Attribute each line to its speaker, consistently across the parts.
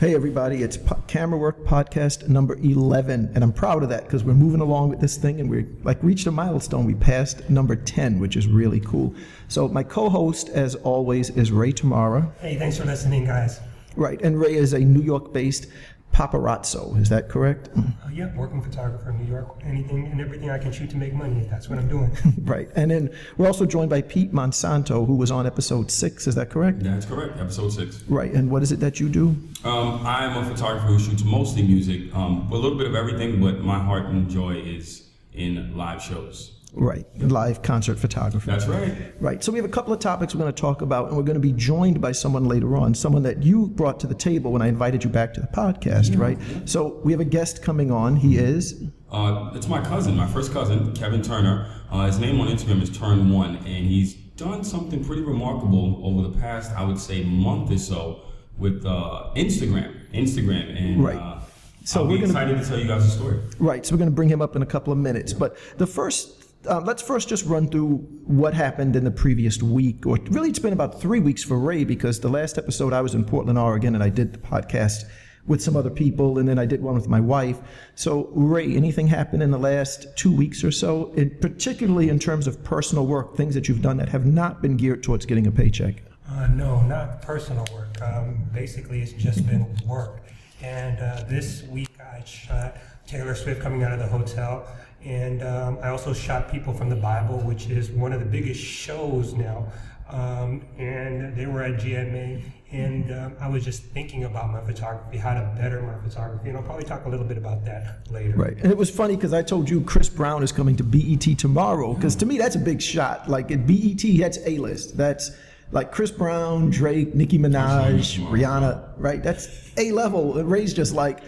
Speaker 1: Hey, everybody, it's po- Camera Work Podcast number 11. And I'm proud of that because we're moving along with this thing and we like reached a milestone. We passed number 10, which is really cool. So, my co host, as always, is Ray Tamarra.
Speaker 2: Hey, thanks for listening, guys.
Speaker 1: Right. And Ray is a New York based paparazzo. Is that correct?
Speaker 2: Uh, yeah, working photographer in New York. Anything and everything I can shoot to make money. That's what I'm doing.
Speaker 1: right. And then we're also joined by Pete Monsanto, who was on episode six. Is that correct?
Speaker 3: That's correct. Episode six.
Speaker 1: Right. And what is it that you do?
Speaker 3: Um, I'm a photographer who shoots mostly music, um, a little bit of everything, but my heart and joy is in live shows.
Speaker 1: Right, live concert photography.
Speaker 3: That's right.
Speaker 1: Right. So we have a couple of topics we're going to talk about, and we're going to be joined by someone later on, someone that you brought to the table when I invited you back to the podcast, right? So we have a guest coming on. He is.
Speaker 3: Uh, it's my cousin, my first cousin, Kevin Turner. Uh, his name on Instagram is Turn One, and he's done something pretty remarkable over the past, I would say, month or so with uh, Instagram. Instagram, and
Speaker 1: Right.
Speaker 3: uh,
Speaker 1: So
Speaker 3: I'll
Speaker 1: we're
Speaker 3: be
Speaker 1: gonna-
Speaker 3: excited to tell you guys the story.
Speaker 1: Right. So we're going to bring him up in a couple of minutes. But the first. Uh, let's first just run through what happened in the previous week, or really, it's been about three weeks for Ray because the last episode I was in Portland, Oregon, and I did the podcast with some other people, and then I did one with my wife. So, Ray, anything happened in the last two weeks or so, particularly in terms of personal work, things that you've done that have not been geared towards getting a paycheck?
Speaker 2: Uh, no, not personal work. Um, basically, it's just been work. And uh, this week I shot Taylor Swift coming out of the hotel. And um, I also shot people from the Bible, which is one of the biggest shows now. Um, and they were at GMA. And um, I was just thinking about my photography, how to better my photography. And I'll probably talk a little bit about that later.
Speaker 1: Right. And it was funny because I told you Chris Brown is coming to BET tomorrow because to me that's a big shot. Like at BET, that's A list. That's like Chris Brown, Drake, Nicki Minaj, Rihanna, right? That's A level. And Ray's just like,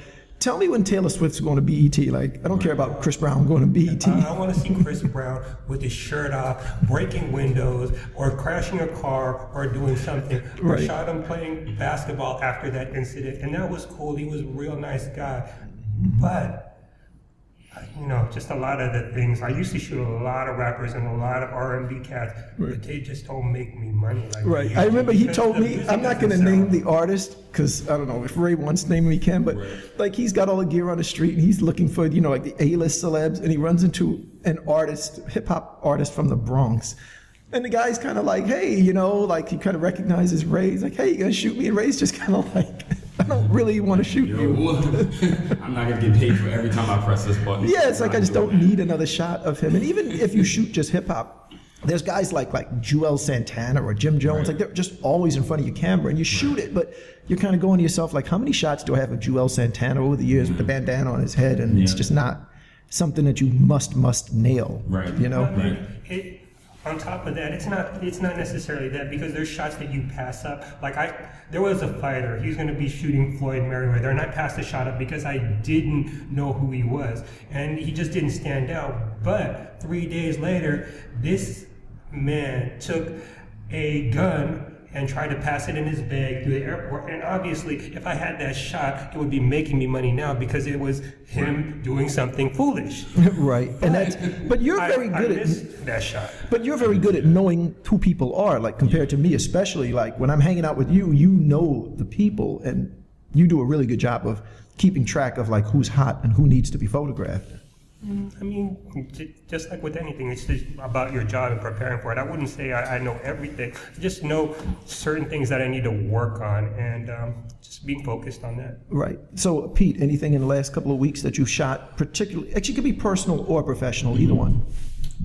Speaker 1: tell me when Taylor Swift's going to BET. Like, I don't care about Chris Brown going to BET.
Speaker 2: I, I want to see Chris Brown with his shirt off, breaking windows, or crashing a car, or doing something.
Speaker 1: Right.
Speaker 2: We shot him playing basketball after that incident, and that was cool. He was a real nice guy, but you know, just a lot of the things. I used to shoot a lot of rappers and a lot of R and B cats, but they just don't make me money like
Speaker 1: Right. I remember he told me, I'm not going to name the artist because I don't know if Ray wants to name him, he can, but like he's got all the gear on the street and he's looking for, you know, like the A list celebs and he runs into an artist, hip hop artist from the Bronx. And the guy's kind of like, hey, you know, like he kind of recognizes Ray. He's like, hey, you going to shoot me? And Ray's just kind of like, I don't really want to shoot you.
Speaker 3: I'm not gonna get paid for every time I press this button.
Speaker 1: Yeah, it's like I just
Speaker 3: I'm
Speaker 1: don't need another shot of him. And even if you shoot just hip hop, there's guys like like Juelz Santana or Jim Jones,
Speaker 3: Right.
Speaker 1: like they're just always in front of your camera, and you shoot it, but you're kind of going to yourself like, how many shots do I have of Juelz Santana over the years with the mm. bandana on his head, and it's just not something that you must must nail,
Speaker 3: Right.
Speaker 1: You know,
Speaker 3: Right.
Speaker 2: it, on top of that, it's not it's not necessarily that because there's shots that you pass up. Like I, there was a fighter. He was going to be shooting Floyd Mayweather, and I passed the shot up because I didn't know who he was, and he just didn't stand out. But three days later, this man took a gun. And tried to pass it in his bag through the airport. And obviously, if I had that shot, it would be making me money now because it was him doing something foolish.
Speaker 1: right? And that's, but you're
Speaker 2: I-
Speaker 1: very
Speaker 2: I
Speaker 1: good at.
Speaker 2: that shot.
Speaker 1: But you're very good at knowing who people are, like compared to me, especially like when I'm hanging out with you, you know the people and you do a really good job of keeping track of like who's hot and who needs to be photographed.
Speaker 2: I mean, just like with anything, it's just about your job and preparing for it. I wouldn't say I, I know everything. I just know certain things that I need to work on and um, just being focused on that.
Speaker 1: Right. So, Pete, anything in the last couple of weeks that you shot, particularly, actually, it could be personal or professional, either one.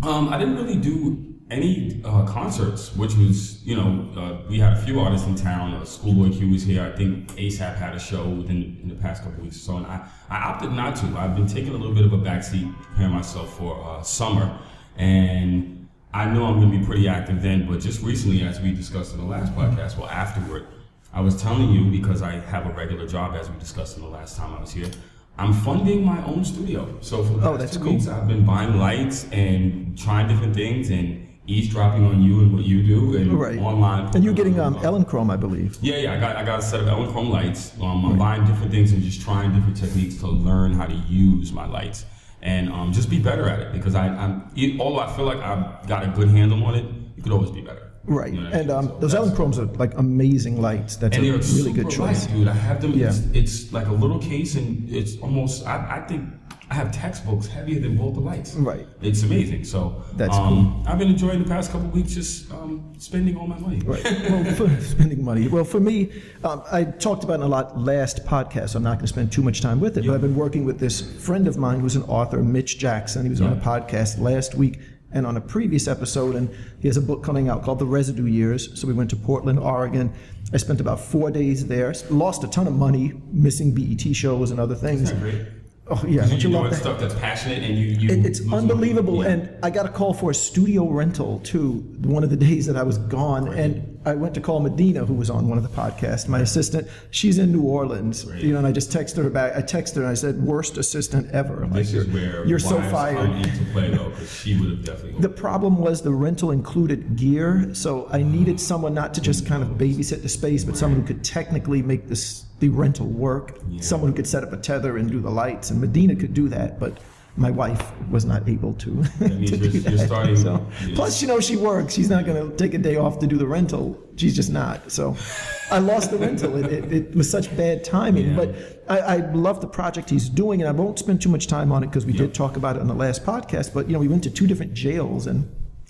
Speaker 3: Um, I didn't really do any uh, concerts, which was, you know, uh, we had a few artists in town. Uh, Schoolboy Q was here. I think ASAP had a show within in the past couple weeks or so, and I, I opted not to. I've been taking a little bit of a backseat, preparing myself for uh, summer, and I know I'm going to be pretty active then. But just recently, as we discussed in the last podcast, well, afterward, I was telling you because I have a regular job, as we discussed in the last time I was here. I'm funding my own studio. So for the
Speaker 1: Oh, that's
Speaker 3: two
Speaker 1: cool.
Speaker 3: weeks, I've been buying lights and trying different things and eavesdropping on you and what you do and
Speaker 1: Right.
Speaker 3: online.
Speaker 1: And you're getting um, Elinchrom, I believe.
Speaker 3: Yeah, yeah. I got I got a set of Elinchrom lights. Um, I'm buying different things and just trying different techniques to learn how to use my lights and um, just be better at it because I I'm it, although I feel like I've got a good handle on it, you could always be better.
Speaker 1: Right.
Speaker 3: You know
Speaker 1: and um,
Speaker 3: So
Speaker 1: those
Speaker 3: that's-
Speaker 1: Elinchromes are like amazing lights. That's a really good choice.
Speaker 3: light, dude. I have them.
Speaker 1: Yeah.
Speaker 3: It's, it's like a little case, and it's almost. I, I think I have textbooks heavier than both the lights.
Speaker 1: Right.
Speaker 3: It's amazing. So
Speaker 1: That's
Speaker 3: um, I've been enjoying the past couple weeks, just um, spending all my money.
Speaker 1: Right. well, for spending money. Well, for me, um, I talked about it a lot last podcast. So I'm not going to spend too much time with it. But I've been working with this friend of mine who's an author, Mitch Jackson. He was on a podcast last week and on a previous episode, and he has a book coming out called The Residue Years. So we went to Portland, Oregon. I spent about four days there. Lost a ton of money, missing BET shows and other things.
Speaker 3: Isn't that great?
Speaker 1: Oh yeah, don't you
Speaker 3: you're
Speaker 1: love
Speaker 3: doing
Speaker 1: that?
Speaker 3: stuff that's passionate, and you. you
Speaker 1: It, it's unbelievable.
Speaker 3: Yeah.
Speaker 1: And I got a call for a studio rental too, one of the days that I was gone. And I went to call Medina, who was on one of the podcasts, my assistant. She's in New Orleans,
Speaker 3: Right.
Speaker 1: you know, and I just texted her back. I texted her and I said, worst assistant ever. Like,
Speaker 3: this is
Speaker 1: you're,
Speaker 3: where
Speaker 1: you're so fired.
Speaker 3: play though, she would have definitely.
Speaker 1: The problem was the rental included gear, so I needed someone not to just kind of babysit the space, but someone who could technically make this the rental work.
Speaker 3: Yeah.
Speaker 1: Someone who could set up a tether and do the lights, and Medina could do that, but my wife was not able to, to
Speaker 3: you're-
Speaker 1: do that.
Speaker 3: starting-
Speaker 1: so, plus, you know, she works. She's not going to take a day off to do the rental. She's just not. So, I lost the rental. It, it, it was such bad timing,
Speaker 3: Yeah.
Speaker 1: but I, I love the project he's doing, and I won't spend too much time on it because we did talk about it on the last podcast. But you know, we went to two different jails, and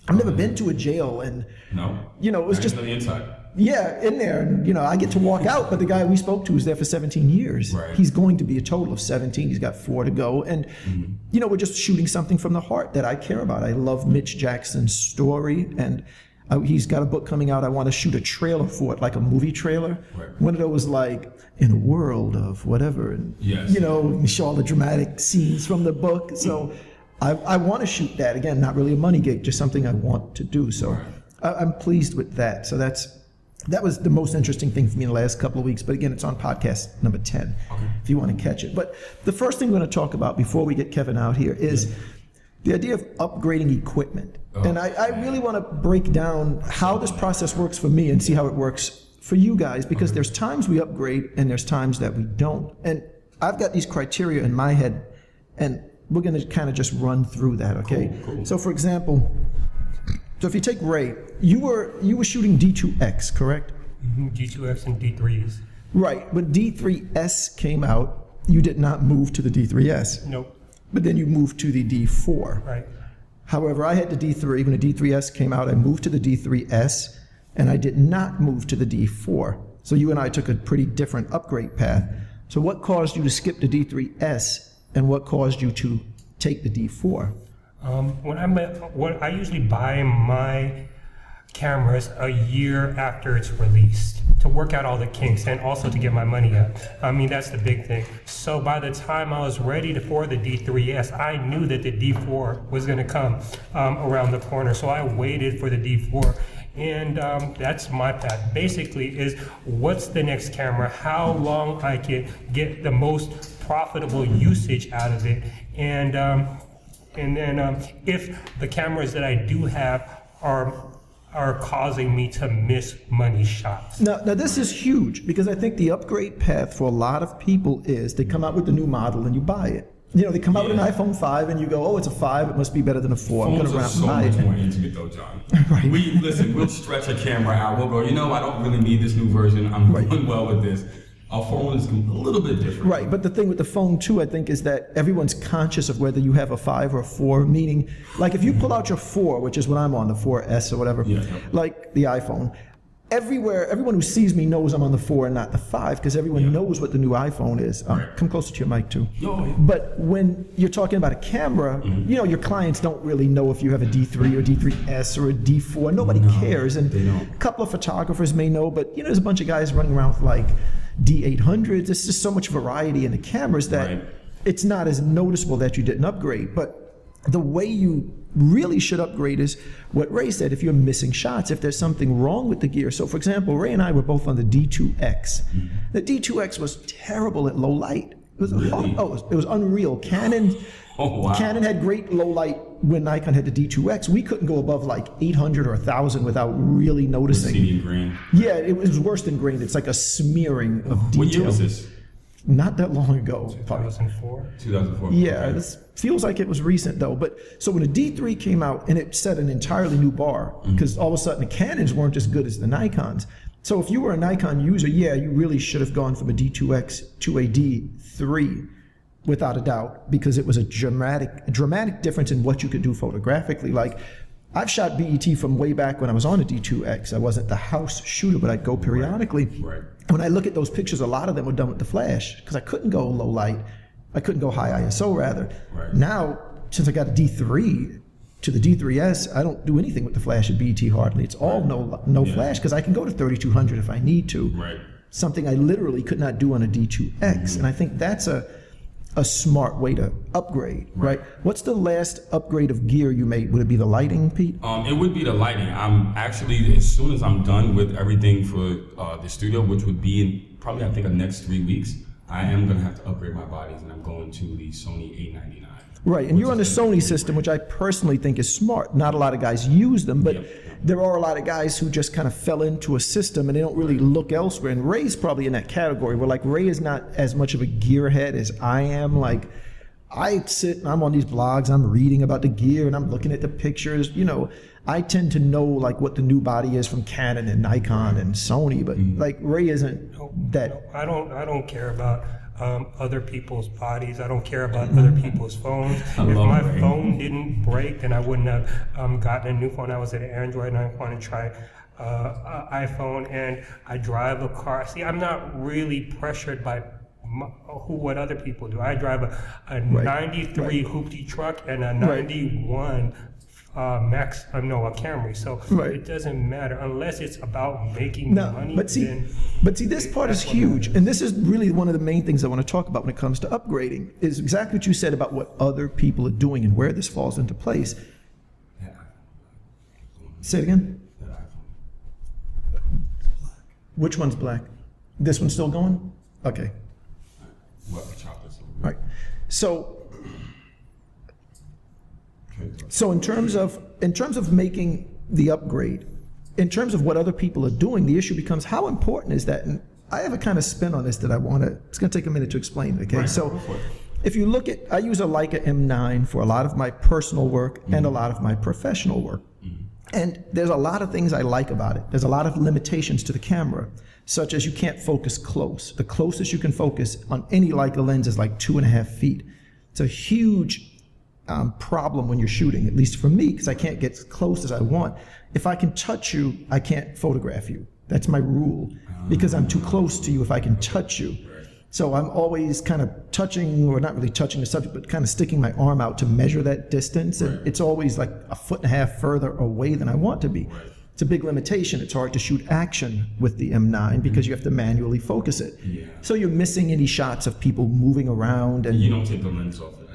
Speaker 1: I've never oh, been to a jail, and
Speaker 3: no.
Speaker 1: you know, it was
Speaker 3: I
Speaker 1: just
Speaker 3: on the inside.
Speaker 1: Yeah, in there, and you know, I get to walk out, but the guy we spoke to was there for 17 years.
Speaker 3: Right.
Speaker 1: He's going to be a total of 17. He's got four to go, and you know, we're just shooting something from the heart that I care about. I love Mitch Jackson's story, and uh, he's got a book coming out. I want to shoot a trailer for it, like a movie trailer.
Speaker 3: Right.
Speaker 1: One of those like in a world of whatever, and
Speaker 3: Yes.
Speaker 1: you know, show all the dramatic scenes from the book. So. I, I want to shoot that again, not really a money gig, just something I want to do. So
Speaker 3: Right.
Speaker 1: I, I'm pleased with that. So that's that was the most interesting thing for me in the last couple of weeks. But again, it's on podcast number ten if you want to catch it. But the first thing we're going to talk about before we get Kevin out here is the idea of upgrading equipment.
Speaker 3: Oh,
Speaker 1: and I, I really want to break down how this process works for me and see how it works for you guys because there's times we upgrade and there's times that we don't. And I've got these criteria in my head, and we're going to kind of just run through that, okay?
Speaker 3: Cool, cool.
Speaker 1: So, for example, so if you take Ray, you were you were shooting D2X, correct?
Speaker 2: Mm-hmm. D2X and D3s.
Speaker 1: Right. When D3S came out, you did not move to the D3S,
Speaker 2: Nope.
Speaker 1: but then you moved to the D4.
Speaker 2: Right.
Speaker 1: However, I had the D3. When the D3S came out, I moved to the D3S, and I did not move to the D4. So you and I took a pretty different upgrade path. So what caused you to skip the D3S, and what caused you to take the D4?
Speaker 2: Um, when I'm what I usually buy my cameras a year after it's released to work out all the kinks and also to get my money up. I mean that's the big thing. So by the time I was ready to, for the D3S, I knew that the D4 was going to come um, around the corner. So I waited for the D4. And um, that's my path. Basically, is what's the next camera? How long I can get the most profitable usage out of it, and um, and then um, if the cameras that I do have are are causing me to miss money shots.
Speaker 1: Now, now this is huge because I think the upgrade path for a lot of people is they come out with the new model and you buy it. You know, they come out with an iPhone 5 and you go, oh, it's a 5, it must be better than a 4. I'm going
Speaker 3: Phones
Speaker 1: to
Speaker 3: are
Speaker 1: round
Speaker 3: so
Speaker 1: buy
Speaker 3: much
Speaker 1: it.
Speaker 3: more intimate though, John. right. We listen. We'll stretch a camera out. We'll go. You know, I don't really need this new version. I'm
Speaker 1: Right.
Speaker 3: doing well with this. Our phone is a little bit different.
Speaker 1: Right, but the thing with the phone too, I think, is that everyone's conscious of whether you have a five or a four. Meaning, like if you pull out your four, which is what I'm on, the 4S or whatever,
Speaker 3: Yeah,
Speaker 1: like the iPhone, everywhere, everyone who sees me knows I'm on the four and not the five because everyone knows what the new iPhone is. Um, Come closer to your mic too.
Speaker 3: Yeah.
Speaker 1: But when you're talking about a camera,
Speaker 3: Mm-hmm.
Speaker 1: you know, your clients don't really know if you have a D3 or D3S or a D4. Nobody cares. And a couple of photographers may know, but you know, there's a bunch of guys running around with like D800s. There's just so much variety in the cameras that
Speaker 3: Right.
Speaker 1: it's not as noticeable that you didn't upgrade. But the way you really should upgrade is what Ray said if you're missing shots, if there's something wrong with the gear. So, for example, Ray and I were both on the D2X. Mm-hmm. The D2X was terrible at low light. It was,
Speaker 3: Really?
Speaker 1: oh, it was, unreal. Canon,
Speaker 3: Oh, wow.
Speaker 1: Canon had great low light when Nikon had the D2X. We couldn't go above like 800 or 1,000 without really noticing. Yeah, it was worse than grain. It's like a smearing of detail.
Speaker 3: What year was this?
Speaker 1: Not that long ago. probably
Speaker 2: 2004.
Speaker 3: 2004.
Speaker 1: yeah,
Speaker 3: Okay.
Speaker 1: this feels like it was recent though. But so when the D3 came out and it set an entirely new bar mm-hmm. because all of a sudden the Canons weren't as good as the Nikons. So if you were a Nikon user, yeah, you really should have gone from a D2X to a D3 without a doubt because it was a dramatic a dramatic difference in what you could do photographically. Like I've shot BET from way back when I was on a D2X. I wasn't the house shooter, but I'd go periodically.
Speaker 3: Right.
Speaker 1: When I look at those pictures, a lot of them were done with the flash because I couldn't go low light. I couldn't go high ISO rather.
Speaker 3: Right.
Speaker 1: Now, since I got a D3 to the D3S, I don't do anything with the flash at BET hardly. It's all no no
Speaker 3: Yeah.
Speaker 1: flash because I can go to 3200 if I need to.
Speaker 3: Right.
Speaker 1: Something I literally could not do on a D2X, mm-hmm. and I think that's a a smart way to upgrade, right? What's the last upgrade of gear you made? Would it be the lighting, Pete?
Speaker 3: Um, it would be the lighting. I'm actually as soon as I'm done with everything for uh, the studio, which would be in probably I think the next three weeks, I am gonna have to upgrade my bodies, and I'm going to the Sony A99.
Speaker 1: Right, and you're on the Sony system, which I personally think is smart. Not a lot of guys use them, but
Speaker 3: Yep.
Speaker 1: there are a lot of guys who just kind of fell into a system and they don't really look elsewhere. And Ray's probably in that category where like Ray is not as much of a gearhead as I am. Like I sit and I'm on these blogs, I'm reading about the gear and I'm looking at the pictures. You know, I tend to know like what the new body is from Canon and Nikon and Sony, but mm-hmm. like Ray isn't that.
Speaker 2: I don't. I don't care about um, other people's bodies. I don't care about other people's phones. if my phone didn't break, then I wouldn't have um, gotten a new phone. I was at an Android, and I wanted to try. Uh, iPhone and I drive a car. See, I'm not really pressured by m who what other people do. I drive a, a
Speaker 1: Right.
Speaker 2: 93 hoopty truck and a 91 uh, Max. Uh, no, a Camry. So
Speaker 1: Right.
Speaker 2: it doesn't matter unless it's about making
Speaker 1: No,
Speaker 2: money.
Speaker 1: but see,
Speaker 2: then
Speaker 1: but see, this part is huge, and this is really one of the main things I want to talk about when it comes to upgrading. Is exactly what you said about what other people are doing and where this falls into place.
Speaker 3: Yeah.
Speaker 1: Say it again.
Speaker 3: That.
Speaker 1: Which one's black? This one's still going? Okay.
Speaker 3: What chocolates?
Speaker 1: All right. So,
Speaker 3: Okay.
Speaker 1: So in terms of in terms of making the upgrade, in terms of what other people are doing, the issue becomes how important is that? And I have a kind of spin on this that I want to. It's going to take a minute to explain. Okay.
Speaker 3: Right,
Speaker 1: So,
Speaker 3: go for it.
Speaker 1: if you look at, I use a Leica M9 for a lot of my personal work and a mm-hmm. lot of my professional work. Mm-hmm. And there's a lot of things I like about it. There's a lot of limitations to the camera, such as you can't focus close. The closest you can focus on any Leica lens is like two and a half feet. It's a huge um, problem when you're shooting, at least for me, because I can't get as close as I want. If I can touch you, I can't photograph you. That's my rule, because I'm too close to you if I can touch you. So I'm always kind of touching, or not really touching the subject, but kind of sticking my arm out to measure that distance. And it's always like a foot and a half further away than I want to be. It's a big limitation. It's hard to shoot action with the M9 because you have to manually focus it.
Speaker 3: Yeah.
Speaker 1: So you're missing any shots of people moving around and
Speaker 3: You don't take the lens off M9.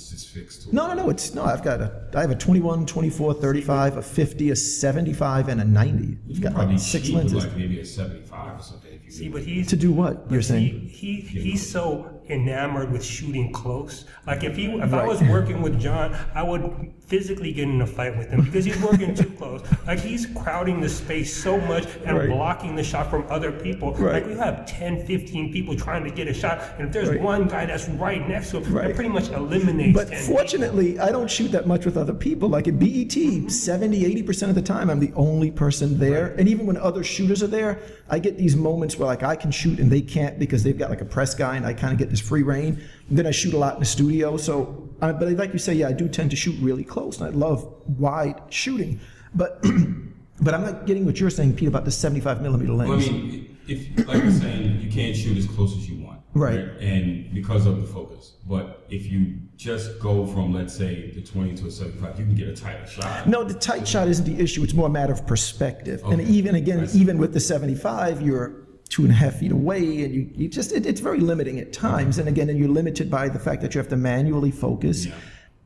Speaker 3: It's just fixed. To
Speaker 1: no, no, no. It's no. I've got a. I have a 21, 24, 35, a 50, a 75, and a 90. I've got
Speaker 3: Probably
Speaker 1: like six
Speaker 3: cheap with
Speaker 1: lenses.
Speaker 3: like maybe a 75 or something. If you
Speaker 2: See, but he's
Speaker 1: To do what? You're saying?
Speaker 2: He, he he's so enamored with shooting close. Like if he if I was working with John, I would physically get in a fight with him because he's working too close. Like he's crowding the space so much and
Speaker 1: Right.
Speaker 2: blocking the shot from other people.
Speaker 1: Right.
Speaker 2: Like we have 10, 15 people trying to get a shot, and if there's
Speaker 1: Right.
Speaker 2: one guy that's right next to him,
Speaker 1: Right.
Speaker 2: that pretty much eliminates.
Speaker 1: But
Speaker 2: 10
Speaker 1: fortunately, I don't shoot that much with other people. Like at BET, 70, 80% of the time, I'm the only person there. And even when other shooters are there, I get these moments where like I can shoot and they can't because they've got like a press guy and I kind of get this free reign. Then I shoot a lot in the studio. So, uh, but like you say, yeah, I do tend to shoot really close and I love wide shooting. But, but I'm not getting what you're saying, Pete, about the 75 millimeter lens.
Speaker 3: Well, I mean, if like you're saying, you can't shoot as close as you want,
Speaker 1: Right.
Speaker 3: And because of the focus, but if you just go from let's say the 20 to a 75, you can get a tighter shot.
Speaker 1: No, the tight shot isn't the issue. It's more a matter of perspective. And even again, even with the 75, you're two and a half feet away, and you, you just it, it's very limiting at times. And again, and you're limited by the fact that you have to manually focus.
Speaker 3: Yeah.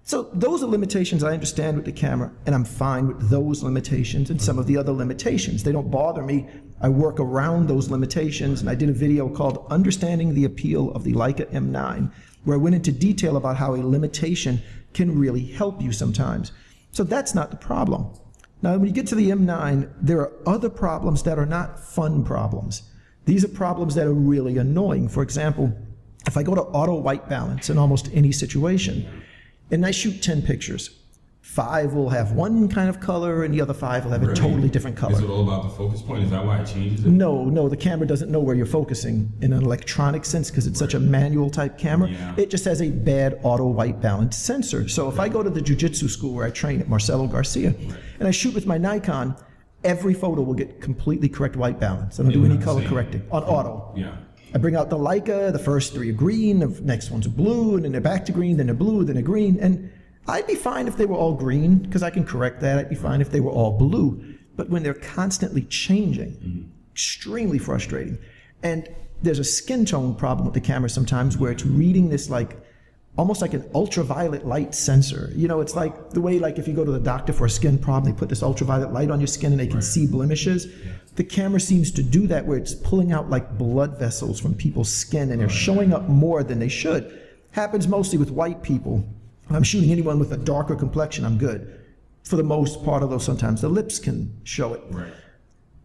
Speaker 1: So those are limitations I understand with the camera, and I'm fine with those limitations and some of the other limitations. They don't bother me. I work around those limitations, and I did a video called "Understanding the Appeal of the Leica M9," where I went into detail about how a limitation can really help you sometimes. So that's not the problem. Now, when you get to the M9, there are other problems that are not fun problems. These are problems that are really annoying. For example, if I go to auto white balance in almost any situation, and I shoot 10 pictures, five will have one kind of color and the other five will have a
Speaker 3: Really?
Speaker 1: totally different color.
Speaker 3: Is it all about the focus point? Is that why it changes it?
Speaker 1: No, no, the camera doesn't know where you're focusing in an electronic sense because it's such a manual type camera.
Speaker 3: Yeah.
Speaker 1: It just has a bad auto white balance sensor. So if I go to the jiu-jitsu school where I train at Marcelo Garcia and I shoot with my Nikon, every photo will get completely correct white balance. I don't do any color
Speaker 3: same-
Speaker 1: correcting on auto.
Speaker 3: Yeah.
Speaker 1: I bring out the Leica, the first three are green, the next one's blue, and then they're back to green, then they're blue, then they're green. And I'd be fine if they were all green, because I can correct that. I'd be fine if they were all blue. But when they're constantly changing, mm-hmm. extremely frustrating. And there's a skin tone problem with the camera sometimes where it's reading this like almost like an ultraviolet light sensor. You know, it's like the way like if you go to the doctor for a skin problem, they put this ultraviolet light on your skin and they can see blemishes. The camera seems to do that where it's pulling out like blood vessels from people's skin and they're showing up more than they should. Happens mostly with white people. I'm shooting anyone with a darker complexion, I'm good. For the most part, although sometimes the lips can show it.
Speaker 3: Right.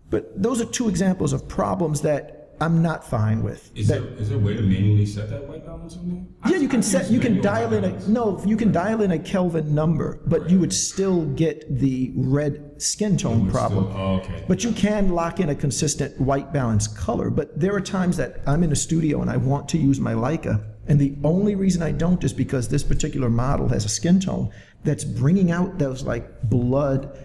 Speaker 1: But those are two examples of problems that I'm not fine with.
Speaker 3: Is
Speaker 1: That-
Speaker 3: there is there a way to manually set that white balance on there?
Speaker 1: yeah, you can
Speaker 3: I
Speaker 1: set, you can dial in a, no, you can dial in a Kelvin number, but you would still get the red skin tone problem.
Speaker 3: still- oh, okay.
Speaker 1: But you can lock in a consistent white balance color. But there are times that I'm in a studio and I want to use my Leica, and the only reason I don't is because this particular model has a skin tone that's bringing out those like blood.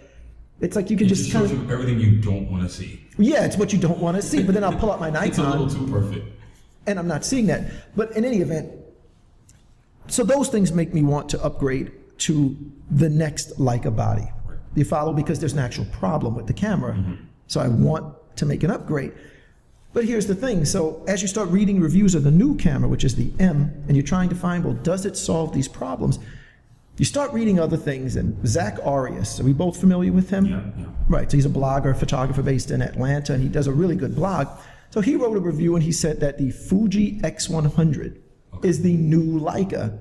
Speaker 1: It's like you can
Speaker 3: It
Speaker 1: just
Speaker 3: just
Speaker 1: kind of,
Speaker 3: everything you don't want to see.
Speaker 1: Yeah, it's what you don't want to see. But then I'll pull out my
Speaker 3: It's a little
Speaker 1: Nikon
Speaker 3: too perfect.
Speaker 1: and I'm not seeing that. But in any event, so those things make me want to upgrade to the next Leica body. You follow? Because there's an actual problem with the camera. Mm-hmm. So I want to make an upgrade. But here's the thing. So as you start reading reviews of the new camera, which is the M, and you're trying to find, well, does it solve these problems? You start reading other things, and Zack Arias, are we both familiar with him?
Speaker 3: Yeah, yeah.
Speaker 1: Right. So he's a blogger, photographer based in Atlanta, and he does a really good blog. So he wrote a review and he said that the Fuji X100 is the new Leica.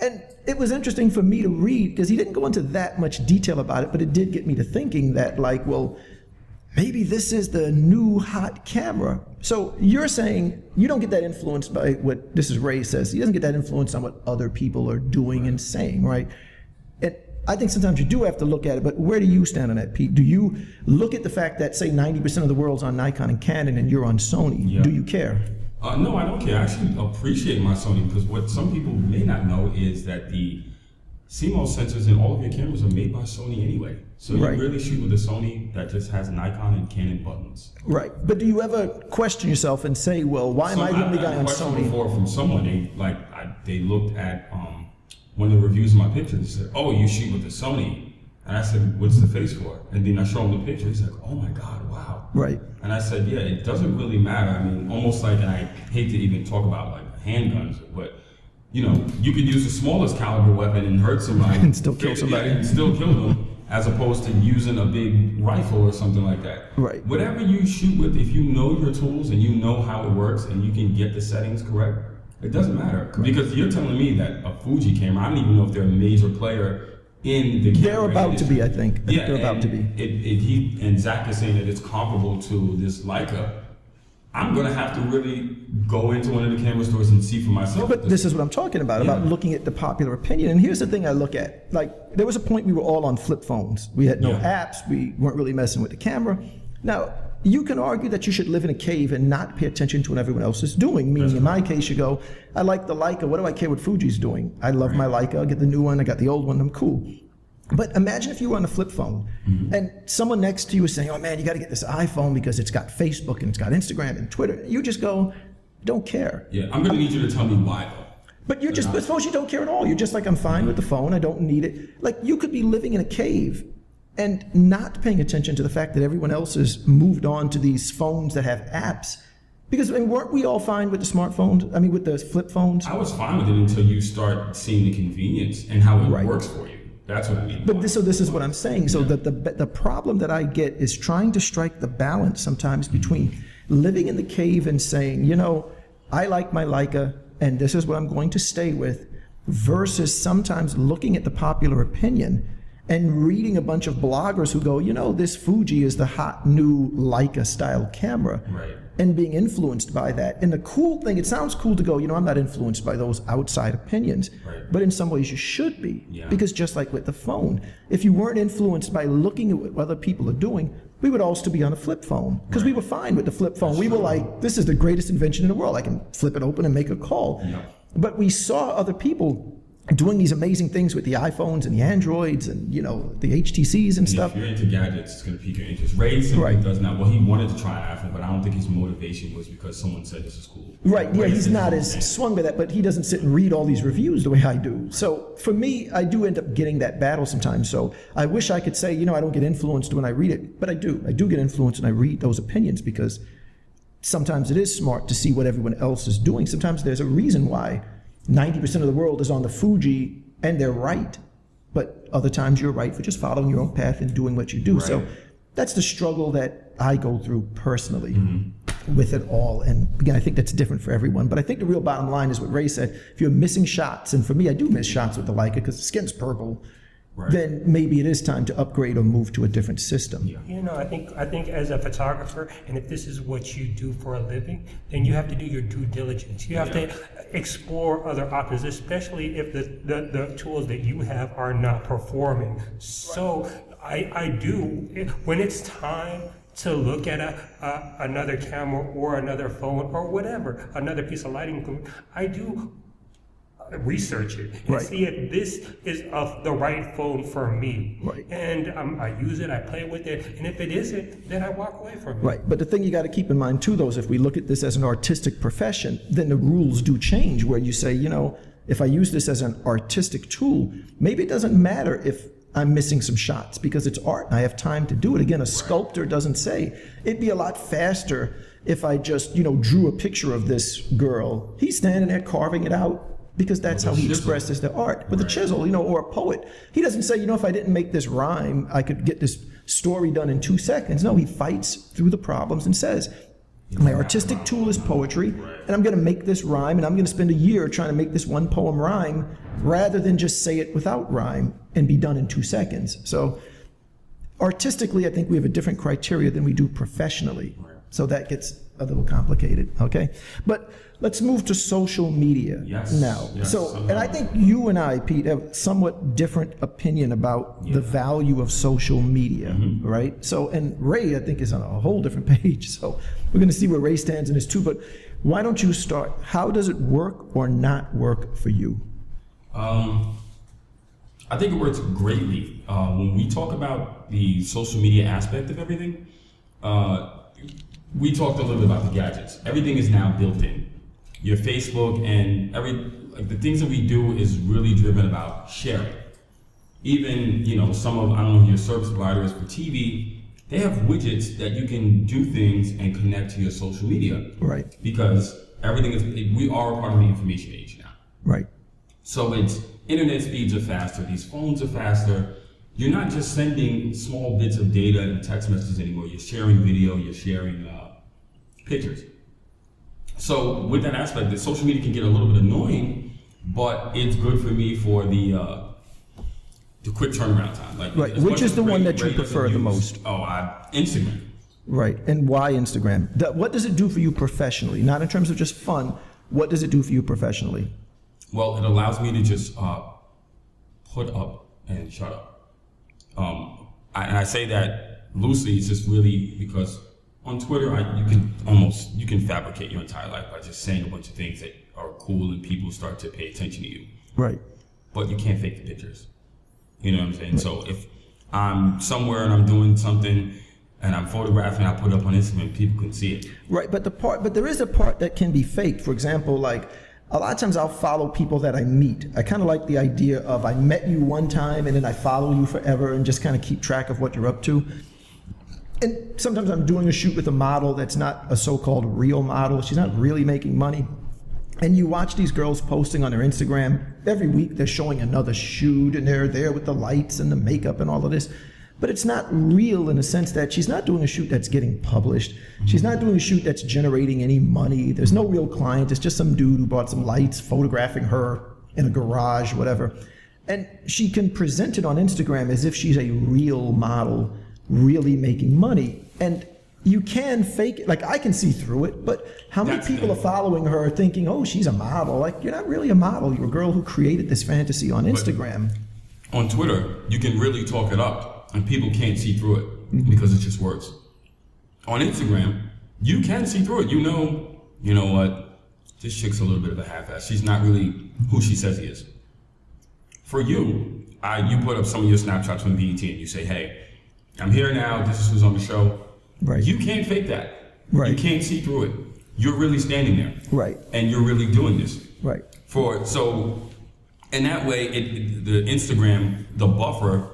Speaker 1: And it was interesting for me to read because he didn't go into that much detail about it, but it did get me to thinking that, like, well, maybe this is the new hot camera. So you're saying you don't get that influence by what this is Ray says. He doesn't get that influence on what other people are doing and saying, right? And I think sometimes you do have to look at it, but where do you stand on that, Pete? Do you look at the fact that, say, 90% of the world's on Nikon and Canon and you're on Sony?
Speaker 3: Yeah.
Speaker 1: Do you care?
Speaker 3: Uh, no, I don't care. I actually appreciate my Sony because what some people may not know is that the CMOS sensors in all of your cameras are made by Sony anyway. So you
Speaker 1: Right.
Speaker 3: really shoot with a Sony that just has Nikon and Canon buttons.
Speaker 1: Right. But do you ever question yourself and say, well, why am I the only guy on Sony?
Speaker 3: Before from someone, they like I, they looked at um, one of the reviews of my pictures and said, "Oh, you shoot with a Sony," and I said, "What's the face for?" And then I show him the picture. He's like, "Oh my God, wow!"
Speaker 1: Right.
Speaker 3: And I said, "Yeah, it doesn't really matter. I mean, almost like, and I hate to even talk about like handguns, but." You know, you can use the smallest caliber weapon and hurt somebody
Speaker 1: And still kill
Speaker 3: Yeah,
Speaker 1: somebody.
Speaker 3: and still kill them, as opposed to using a big rifle or something like that.
Speaker 1: Right.
Speaker 3: Whatever you shoot with, if you know your tools and you know how it works and you can get the settings correct, it doesn't matter. Because you're telling me that a Fuji camera, I don't even know if they're a major player in the camera.
Speaker 1: They're about to be, I think. I think
Speaker 3: Yeah,
Speaker 1: they're about to be.
Speaker 3: It, it, he and Zack is saying that it's comparable to this Leica. I'm gonna have to really go into one of the camera stores and see for myself.
Speaker 1: But this is what I'm talking about, about looking at the popular opinion. And here's the thing I look at. Like, there was a point we were all on flip phones. We had no
Speaker 3: Yeah.
Speaker 1: apps. We weren't really messing with the camera. Now, you can argue that you should live in a cave and not pay attention to what everyone else is doing. Meaning, in my case, you go, I like the Leica. What do I care what Fuji's doing? I love my Leica. I'll get the new one. I got the old one. I'm cool. But imagine if you were on a flip phone mm-hmm. and someone next to you is saying, Oh man, you got to get this iPhone because it's got Facebook and it's got Instagram and Twitter. You just go, Don't care.
Speaker 3: yeah, I'm gonna need you to tell me why though.
Speaker 1: But you're just, but suppose you don't care at all. You're just like, I'm fine with the phone. I don't need it. Like, you could be living in a cave and not paying attention to the fact that everyone else has moved on to these phones that have apps. Because I mean, weren't we all fine with the smartphones? I mean, with the flip phones?
Speaker 3: I was fine with it until you start seeing the convenience and how it
Speaker 1: Right.
Speaker 3: works for you. That's what I mean.
Speaker 1: But this, so this is what I'm saying. So the, the the problem that I get is trying to strike the balance sometimes between living in the cave and saying, you know, I like my Leica and this is what I'm going to stay with, versus sometimes looking at the popular opinion and reading a bunch of bloggers who go, you know, this Fuji is the hot new Leica style camera.
Speaker 3: Right.
Speaker 1: And being influenced by that. And the cool thing, it sounds cool to go, you know, I'm not influenced by those outside opinions.
Speaker 3: Right.
Speaker 1: But in some ways you should be.
Speaker 3: Yeah.
Speaker 1: Because just like with the phone, if you weren't influenced by looking at what other people are doing, we would all still be on a flip phone. Because we were fine with the flip phone. we were like, this is the greatest invention in the world. I can flip it open and make a call.
Speaker 3: Yeah.
Speaker 1: But we saw other people doing these amazing things with the iPhones and the Androids and you know the HTCs and stuff.
Speaker 3: If you're into gadgets, it's going to pique your interest. Ray simply
Speaker 1: Right.
Speaker 3: does not. Well, he wanted to try an iPhone, but I don't think his motivation was because someone said this is cool.
Speaker 1: Right, yeah, he's not as
Speaker 3: thing.
Speaker 1: swung by that, but he doesn't sit and read all these reviews the way I do. So for me, I do end up getting that battle sometimes. So I wish I could say, you know, I don't get influenced when I read it, but I do. I do get influenced when I read those opinions because sometimes it is smart to see what everyone else is doing. Sometimes there's a reason why 90% of the world is on the Fuji and they're right. But other times you're right for just following your own path and doing what you do. So that's the struggle that I go through personally
Speaker 3: Mm-hmm.
Speaker 1: with it all. And again, I think that's different for everyone. But I think the real bottom line is what Ray said. If you're missing shots, and for me, I do miss shots with the Leica because the skin's purple,
Speaker 3: Right.
Speaker 1: then maybe it is time to upgrade or move to a different system.
Speaker 3: Yeah.
Speaker 2: You know, I think I think as a photographer, and if this is what you do for a living, then you have to do your due diligence. You have to explore other options, especially if the, the, the tools that you have are not performing. So I, I do when it's time to look at a, a another camera or another phone or whatever, another piece of lighting equipment, I do research it and
Speaker 1: Right.
Speaker 2: see if this is of the right phone for me.
Speaker 1: Right.
Speaker 2: And um, I use it, I play with it, and if it isn't, then I walk away from it.
Speaker 1: Right. But the thing you got to keep in mind too, though, is if we look at this as an artistic profession, then the rules do change. Where you say, you know, if I use this as an artistic tool, maybe it doesn't matter if I'm missing some shots because it's art and I have time to do it. Again, a sculptor doesn't say it'd be a lot faster if I just, you know, drew a picture of this girl. He's standing there carving it out because that's how he
Speaker 3: chisel.
Speaker 1: expresses the art with a chisel, you know, or a poet. He doesn't say, you know, if I didn't make this rhyme, I could get this story done in two seconds. No, he fights through the problems and says, my artistic tool is poetry, and I'm going to make this rhyme, and I'm going to spend a year trying to make this one poem rhyme rather than just say it without rhyme and be done in two seconds. So, artistically, I think we have a different criteria than we do professionally. So that gets a little complicated, okay? But let's move to social media
Speaker 3: Yes,
Speaker 1: now.
Speaker 3: yes,
Speaker 1: so, and I think you and I, Pete, have somewhat different opinion about the value of social media,
Speaker 3: Mm-hmm.
Speaker 1: right? So, and Ray, I think, is on a whole different page. So, we're going to see where Ray stands in this too. But why don't you start? How does it work or not work for you?
Speaker 3: Um, I think it works greatly. Uh, when we talk about the social media aspect of everything, uh, we talked a little bit about the gadgets. Everything is now built in. Your Facebook and every like the things that we do is really driven about sharing. Even you know some of I don't know your service providers for TV, they have widgets that you can do things and connect to your social media.
Speaker 1: Right.
Speaker 3: Because everything is we are part of the information age now.
Speaker 1: Right.
Speaker 3: So it's internet speeds are faster, these phones are faster. You're not just sending small bits of data and text messages anymore. You're sharing video, you're sharing uh, pictures. So with that aspect, the social media can get a little bit annoying, but it's good for me for the uh, the quick turnaround time. Like
Speaker 1: Right. Which is the one that you prefer the most?
Speaker 3: Oh, I, Instagram.
Speaker 1: Right. And why Instagram? The- what does it do for you professionally? Not in terms of just fun. What does it do for you professionally?
Speaker 3: Well, it allows me to just uh, put up and shut up. Um, I, and I say that loosely. It's just really because on Twitter, I, you can almost you can fabricate your entire life by just saying a bunch of things that are cool, and people start to pay attention to you.
Speaker 1: Right.
Speaker 3: But you can't fake the pictures. You know what I'm saying? So if I'm somewhere and I'm doing something and I'm photographing, I put it up on Instagram, people can see it.
Speaker 1: Right, but the part, but there is a part that can be faked. For example, like a lot of times I'll follow people that I meet. I kind of like the idea of I met you one time and then I follow you forever and just kind of keep track of what you're up to. And sometimes I'm doing a shoot with a model that's not a so-called real model. She's not really making money. And you watch these girls posting on their Instagram every week. They're showing another shoot, and they're there with the lights and the makeup and all of this. But it's not real in the sense that she's not doing a shoot that's getting published. She's not doing a shoot that's generating any money. There's no real client. It's just some dude who bought some lights, photographing her in a garage, whatever. And she can present it on Instagram as if she's a real model, really making money. And you can fake it. Like I can see through it, but how many
Speaker 3: That's
Speaker 1: people
Speaker 3: the-
Speaker 1: are following her thinking, oh, she's a model? Like you're not really a model. You're a girl who created this fantasy on Instagram.
Speaker 3: on Twitter, you can really talk it up, and people can't see through it
Speaker 1: Mm-hmm.
Speaker 3: because it's just words. On Instagram, you can see through it. You know, you know what? This chick's a little bit of a half-ass. She's not really who she says he is. For you, I you put up some of your snapshots from BET, and you say, "Hey, I'm here now. This is who's on the show."
Speaker 1: Right.
Speaker 3: You can't fake that.
Speaker 1: Right.
Speaker 3: You can't see through it. You're really standing there.
Speaker 1: Right.
Speaker 3: And you're really doing this
Speaker 1: Right.
Speaker 3: for so in that way it, the instagram the buffer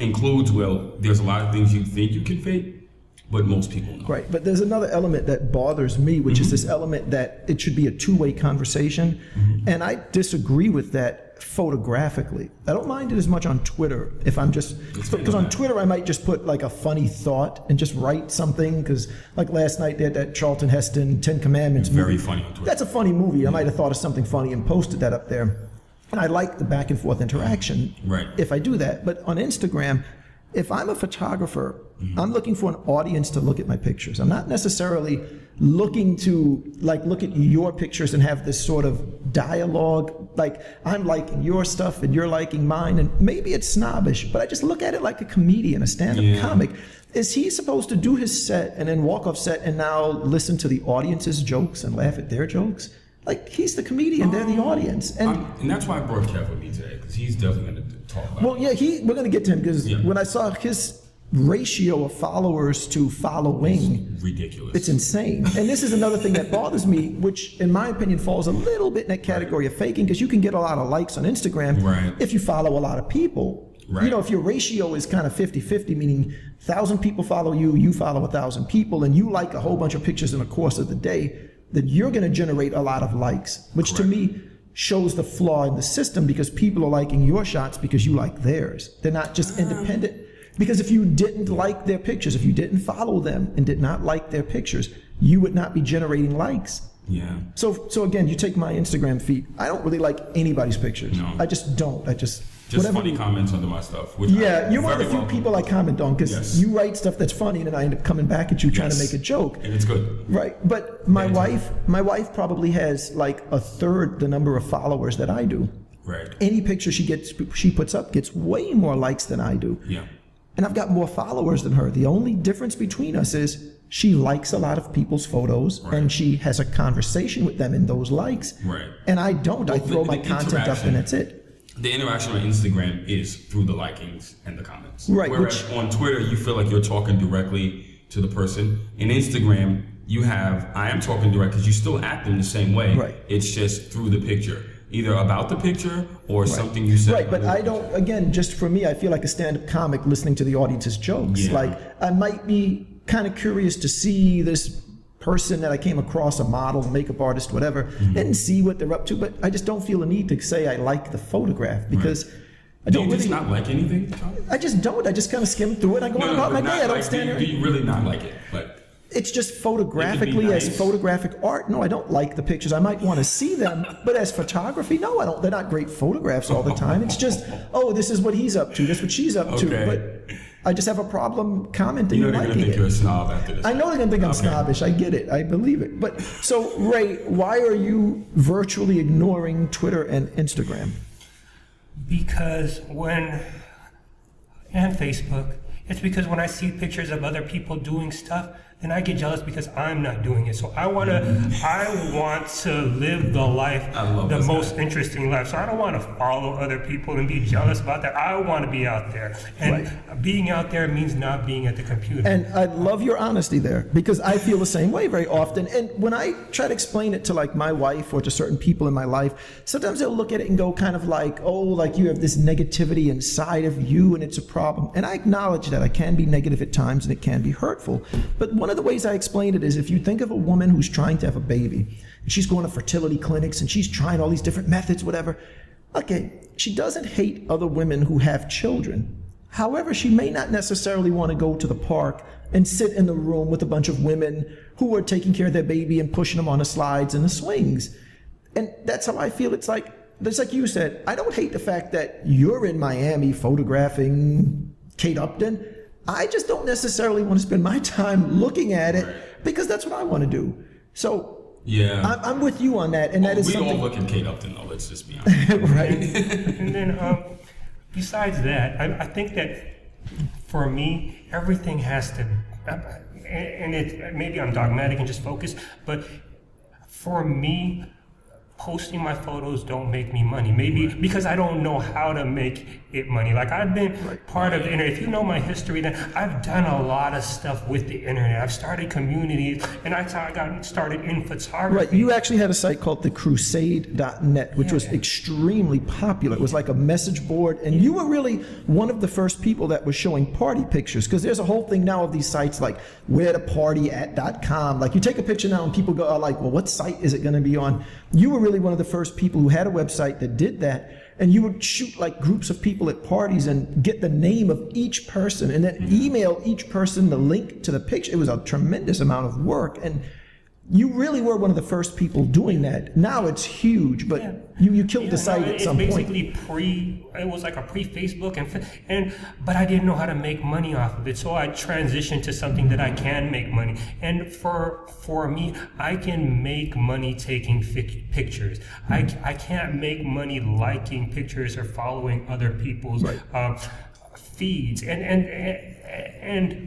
Speaker 3: includes well there's a lot of things you think you can fake but most people don't
Speaker 1: Right, but there's another element that bothers me, which is mm-hmm. this element that it should be a two-way conversation, mm-hmm. and I disagree with that photographically. I don't mind it as much on Twitter if I'm just because on Twitter I might just put like a funny thought and just write something because like last night they had that Charlton Heston Ten Commandments
Speaker 3: Very
Speaker 1: movie.
Speaker 3: funny on Twitter.
Speaker 1: That's a funny movie. I might have thought of something funny and posted that up there, and I like the back and forth interaction.
Speaker 3: Right.
Speaker 1: If I do that, but on Instagram, if I'm a photographer,
Speaker 3: Mm-hmm.
Speaker 1: I'm looking for an audience to look at my pictures. I'm not necessarily looking to like look at your pictures and have this sort of dialogue. Like I'm liking your stuff and you're liking mine, and maybe it's snobbish, but I just look at it like a comedian, a stand-up
Speaker 3: Yeah.
Speaker 1: comic. Is he supposed to do his set and then walk off set and now listen to the audience's jokes and laugh at their jokes? Like he's the comedian, they're the audience, and.
Speaker 3: I'm- and that's why i brought kev with me today because he's definitely going to talk about
Speaker 1: Well, yeah, he. We're going to get to him because
Speaker 3: Yeah.
Speaker 1: when I saw his ratio of followers to following,
Speaker 3: it. ridiculous
Speaker 1: it's insane. And this is another thing that bothers me, which, in my opinion, falls a little bit in that category of faking because you can get a lot of likes on Instagram
Speaker 3: Right.
Speaker 1: if you follow a lot of people.
Speaker 3: Right.
Speaker 1: You know, if your ratio is kind of 50 50, meaning 1,000 people follow you, you follow 1,000 people, and you like a whole bunch of pictures in the course of the day, then you're going to generate a lot of likes, which to me shows the flaw in the system because people are liking your shots because you like theirs. They're not just um, independent. Because if you didn't like their pictures, if you didn't follow them and did not like their pictures, you would not be generating likes.
Speaker 3: yeah
Speaker 1: So, so again, you take my Instagram feed. I don't really like anybody's pictures.
Speaker 3: No.
Speaker 1: I just don't. I just
Speaker 3: just
Speaker 1: whatever.
Speaker 3: funny comments under my stuff
Speaker 1: Yeah,
Speaker 3: I
Speaker 1: you're one of the few
Speaker 3: welcome.
Speaker 1: people I comment on because
Speaker 3: Yes.
Speaker 1: you write stuff that's funny, and then I end up coming back at you trying to make a joke.
Speaker 3: and it's good
Speaker 1: Right, but my wife, my wife probably has like a third the number of followers that I do.
Speaker 3: right
Speaker 1: Any picture she gets, she puts up gets way more likes than I do,
Speaker 3: yeah
Speaker 1: and I've got more followers than her. The only difference between us is she likes a lot of people's photos,
Speaker 3: Right.
Speaker 1: and she has a conversation with them in those likes.
Speaker 3: Right.
Speaker 1: And I don't. I throw
Speaker 3: the-
Speaker 1: my
Speaker 3: the
Speaker 1: content up, and that's it.
Speaker 3: the interaction on Instagram is through the likings and the comments.
Speaker 1: Right,
Speaker 3: Whereas
Speaker 1: which-
Speaker 3: on Twitter, you feel like you're talking directly to the person. In Instagram, you have I am talking direct because you still act in the same way.
Speaker 1: Right.
Speaker 3: It's just through the picture, either about the picture or something you said.
Speaker 1: Right, but I don't. Again, just for me, I feel like a stand-up comic listening to the audience's jokes.
Speaker 3: Yeah.
Speaker 1: Like I might be kind of curious to see this person that I came across, a model, makeup artist, whatever,
Speaker 3: Mm-hmm.
Speaker 1: and see what they're up to. But I just don't feel a need to say I like the photograph because I
Speaker 3: Do
Speaker 1: don't
Speaker 3: you
Speaker 1: really.
Speaker 3: just not like anything?
Speaker 1: I just don't. I just kind of skim through it. I go on about my day.
Speaker 3: not
Speaker 1: I don't
Speaker 3: like,
Speaker 1: stand
Speaker 3: do, you, do you really not like it? But
Speaker 1: It's just photographically
Speaker 3: nice.
Speaker 1: as photographic art. No, I don't like the pictures. I might want to see them, but as photography, no, I don't. They're not great photographs all the time. It's just, oh, this is what he's up to. This is what she's up
Speaker 3: Okay.
Speaker 1: to. But I just have a problem commenting
Speaker 3: you know
Speaker 1: and
Speaker 3: they're gonna
Speaker 1: liking
Speaker 3: think you're a
Speaker 1: it.
Speaker 3: snob after this.
Speaker 1: I know they're gonna think I'm
Speaker 3: Okay.
Speaker 1: snobbish. I get it. I believe it. But so Ray, why are you virtually ignoring Twitter and Instagram?
Speaker 2: Because when, and Facebook, it's because when I see pictures of other people doing stuff, then I get jealous because I'm not doing it. So I want to, I want to live the life, the most
Speaker 3: guy.
Speaker 2: interesting life. So I don't want to follow other people and be jealous about that. I want to be out there, and being out there means not being at the computer.
Speaker 1: And I love your honesty there because I feel the same way very often. And when I try to explain it to like my wife or to certain people in my life, sometimes they'll look at it and go kind of like, oh, like you have this negativity inside of you and it's a problem. And I acknowledge that I can be negative at times and it can be hurtful. But one of the ways I explain it is if you think of a woman who's trying to have a baby and she's going to fertility clinics and she's trying all these different methods, whatever. Okay, she doesn't hate other women who have children. However, she may not necessarily want to go to the park and sit in the room with a bunch of women who are taking care of their baby and pushing them on the slides and the swings. And that's how I feel. It's like it's like you said, I don't hate the fact that you're in Miami photographing Kate Upton. I just don't necessarily want to spend my time looking at it because that's what I want to do. So
Speaker 3: Yeah.
Speaker 1: I'm, I'm with you on that, and that is
Speaker 3: we
Speaker 1: something.
Speaker 3: all look at Kate Upton though. Let's just be honest.
Speaker 1: right.
Speaker 2: And then, um, besides that, I, I think that for me, everything has to, and it maybe I'm dogmatic and just focused, but for me, posting my photos don't make me money. Maybe because I don't know how to make it money. Like I've been part of the internet. If you know my history, then I've done a lot of stuff with the internet. I've started communities, and that's how I got started in photography.
Speaker 1: Right. You actually had a site called the thecrusade.net, which was extremely popular. It was like a message board, and you were really one of the first people that was showing party pictures because there's a whole thing now of these sites like where to party at.com. Like you take a picture now, and people go are like, "Well, what site is it going to be on?" You were really one of the first people who had a website that did that. And you would shoot like groups of people at parties and get the name of each person and then email each person the link to the picture. It was a tremendous amount of work. And you really were one of the first people doing that. Now it's huge, but
Speaker 2: Yeah.
Speaker 1: you, you killed
Speaker 2: Yeah,
Speaker 1: the site
Speaker 2: no,
Speaker 1: at some point.
Speaker 2: basically pre. It was like a pre-Facebook and and but I didn't know how to make money off of it, so I transitioned to something that I can make money. And for for me, I can make money taking pictures. I
Speaker 1: Hmm.
Speaker 2: c- I can't make money liking pictures or following other people's. Um, feeds and and and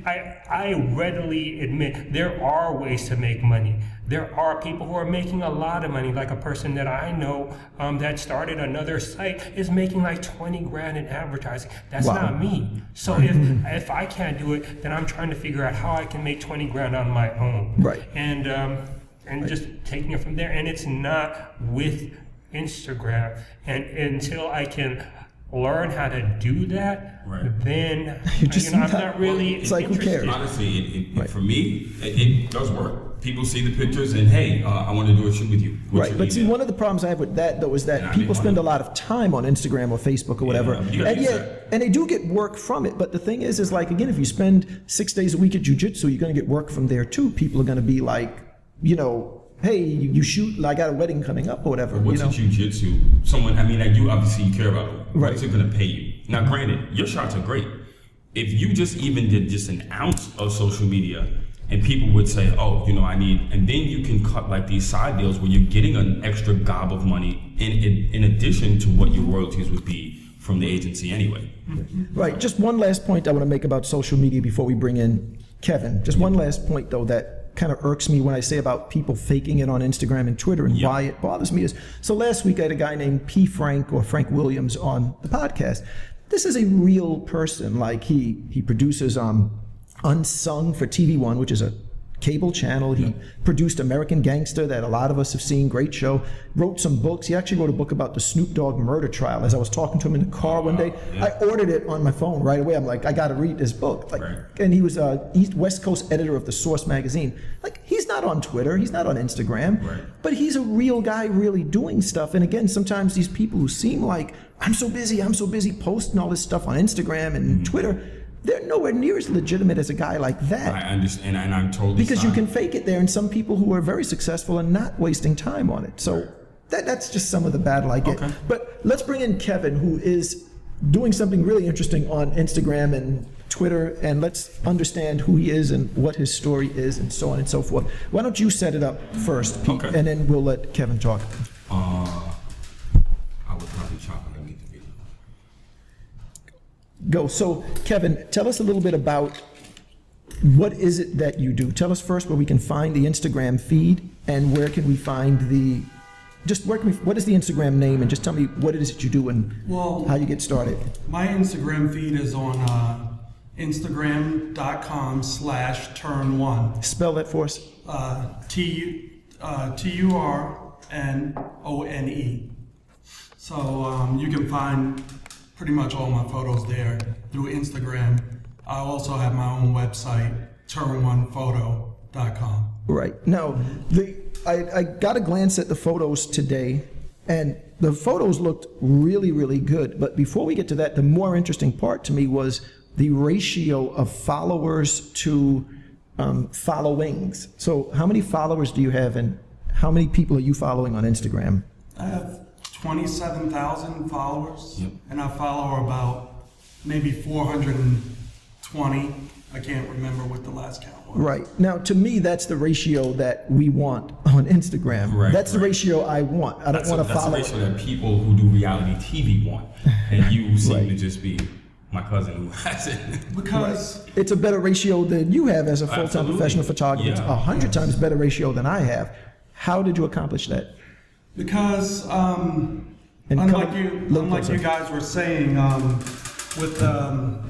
Speaker 2: I I readily admit there are ways to make money. There are people who are making a lot of money, like a person that I know um, that started another site is making like twenty grand in advertising. That's
Speaker 1: Wow.
Speaker 2: not me. So if if I can't do it, then I'm trying to figure out how I can make twenty grand on my own.
Speaker 1: Right.
Speaker 2: And um, and just taking it from there. And it's not with Instagram. And until I can learn how to do that,
Speaker 3: Right.
Speaker 2: then
Speaker 1: You just
Speaker 2: you know, I'm
Speaker 1: not-
Speaker 2: not really.
Speaker 1: It's like, who cares?
Speaker 3: Honestly, it, it,
Speaker 1: Right.
Speaker 3: for me, it, it does work. People see the pictures and hey, uh, I want to do a shoot with you. What's
Speaker 1: Right,
Speaker 3: your
Speaker 1: but see,
Speaker 3: email?
Speaker 1: one of the problems I have with that though is that
Speaker 3: Yeah,
Speaker 1: people
Speaker 3: mean,
Speaker 1: spend a lot of time on Instagram or Facebook or whatever,
Speaker 3: Yeah,
Speaker 1: and
Speaker 3: use
Speaker 1: yeah,
Speaker 3: that.
Speaker 1: and they do get work from it. But the thing is, is like again, if you spend six days a week at jujitsu, you're going to get work from there too. People are going to be like, you know, hey, you, shoot. I got a wedding coming up or whatever.
Speaker 3: What's
Speaker 1: you know,
Speaker 3: a jujitsu? Someone, I mean, like you obviously you care about it.
Speaker 1: Right.
Speaker 3: What's it going to pay you? Now, granted, your shots are great. If you just even did just an ounce of social media, and people would say, "Oh, you know, I need," and then you can cut like these side deals where you're getting an extra gob of money in in, in addition to what your royalties would be from the agency anyway.
Speaker 1: Right. Just one last point I want to make about social media before we bring in Kevin. Just one last point, though, that kind of irks me when I say about people faking it on Instagram and Twitter and
Speaker 3: Yeah.
Speaker 1: why it bothers me is so last week I had a guy named P. Frank or Frank Williams on the podcast. This is a real person. Like he he produces um Unsung for TV One, which is a cable channel. He produced American Gangster, that a lot of us have seen. Great show. Wrote some books. He actually wrote a book about the Snoop Dogg murder trial. As I was talking to him in the car one day, I ordered it on my phone right away. I'm like, I got to read this book. Like,
Speaker 3: Right.
Speaker 1: and he was uh, East West Coast editor of the Source magazine. Like, he's not on Twitter. He's not on Instagram.
Speaker 3: Right.
Speaker 1: But he's a real guy, really doing stuff. And again, sometimes these people who seem like I'm so busy, I'm so busy posting all this stuff on Instagram and Twitter. They're nowhere near as legitimate as a guy like that.
Speaker 3: I understand, and I'm totally
Speaker 1: because you can fake it there and some people who are very successful are not wasting time on it. So that, that's just some of the battle i get.
Speaker 3: Okay.
Speaker 1: but let's bring in kevin who is doing something really interesting on instagram and twitter and let's understand who he is and what his story is and so on and so forth. Why don't you set it up first Pete,
Speaker 3: Okay.
Speaker 1: and then we'll let kevin talk.
Speaker 3: Uh, I would probably chop it. Let me get the video.
Speaker 1: Go so kevin tell us a little bit about what is it that you do tell us first where we can find the instagram feed and where can we find the just where can we, what is the instagram name and just tell me what it is that you do and
Speaker 4: Well-
Speaker 1: how you get started
Speaker 4: My Instagram feed is on uh, Instagram.com slash turn one.
Speaker 1: spell that for us
Speaker 4: Uh, T uh, T U R N O N E. So um, you can find pretty much all my photos there through Instagram. I also have my own website, turn1photo.com.
Speaker 1: right now the I, I got a glance at the photos today and the photos looked really really good but before we get to that the more interesting part to me was the ratio of followers to um, followings so how many followers do you have and how many people are you following on instagram
Speaker 4: I have 27,000 followers,
Speaker 3: Yep.
Speaker 4: and I follow about maybe 420. I can't remember what the last count was.
Speaker 1: Right. Now, to me, that's the ratio that we want on Instagram.
Speaker 3: Right,
Speaker 1: that's the ratio I want. I don't
Speaker 3: That's, a,
Speaker 1: want to
Speaker 3: that's
Speaker 1: follow.
Speaker 3: a ratio that people who do reality TV want, and you seem
Speaker 1: Right.
Speaker 3: to just be my cousin who has it.
Speaker 4: Because
Speaker 1: It's a better ratio than you have as a full-time professional photographer. It's
Speaker 3: Yeah.
Speaker 1: a hundred times better ratio than I have. How did you accomplish that?
Speaker 4: Because um,
Speaker 1: And
Speaker 4: unlike you, unlike you guys were saying, um, with um,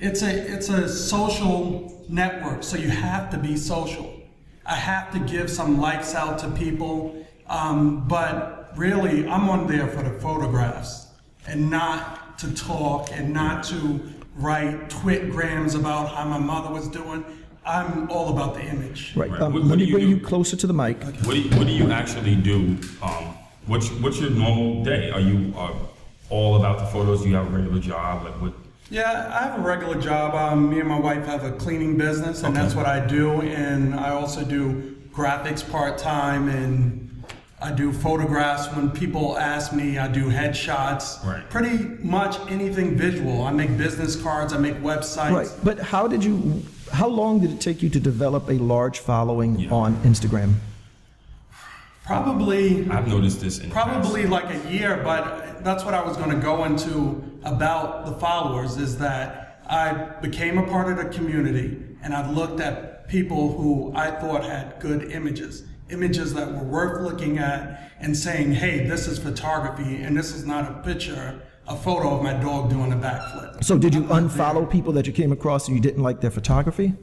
Speaker 4: it's a it's a social network, so you have to be social. I have to give some likes out to people, um, but really, I'm on there for the photographs and not to talk and not to write twit grams about how my mother was doing. I'm all about the image.
Speaker 1: Right.
Speaker 3: Right.
Speaker 1: Um,
Speaker 3: What-
Speaker 1: let
Speaker 3: what
Speaker 1: me
Speaker 3: do you
Speaker 1: bring
Speaker 3: do?
Speaker 1: you closer to the mic.
Speaker 3: What do you, what do you actually do? Um, what's what's your normal day? Are you uh, all about the photos? Do you have a regular job? Like what?
Speaker 4: Yeah, I have a regular job. Um, me and my wife have a cleaning business, and
Speaker 3: Okay.
Speaker 4: that's what I do. And I also do graphics part time, and I do photographs. When people ask me, I do headshots.
Speaker 3: Right.
Speaker 4: Pretty much anything visual. I make business cards. I make websites.
Speaker 1: Right. But how did you? How long did it take you to develop a large following
Speaker 3: Yeah.
Speaker 1: on Instagram?
Speaker 4: Probably
Speaker 3: I've noticed this in
Speaker 4: Probably
Speaker 3: past.
Speaker 4: like a year, but that's what I was going to go into about the followers is that I became a part of the community and I looked at people who I thought had good images, images that were worth looking at and saying, hey, this is photography and this is not a picture, a photo of my dog doing a backflip.
Speaker 1: So did you unfollow people that you came across and you didn't like their photography?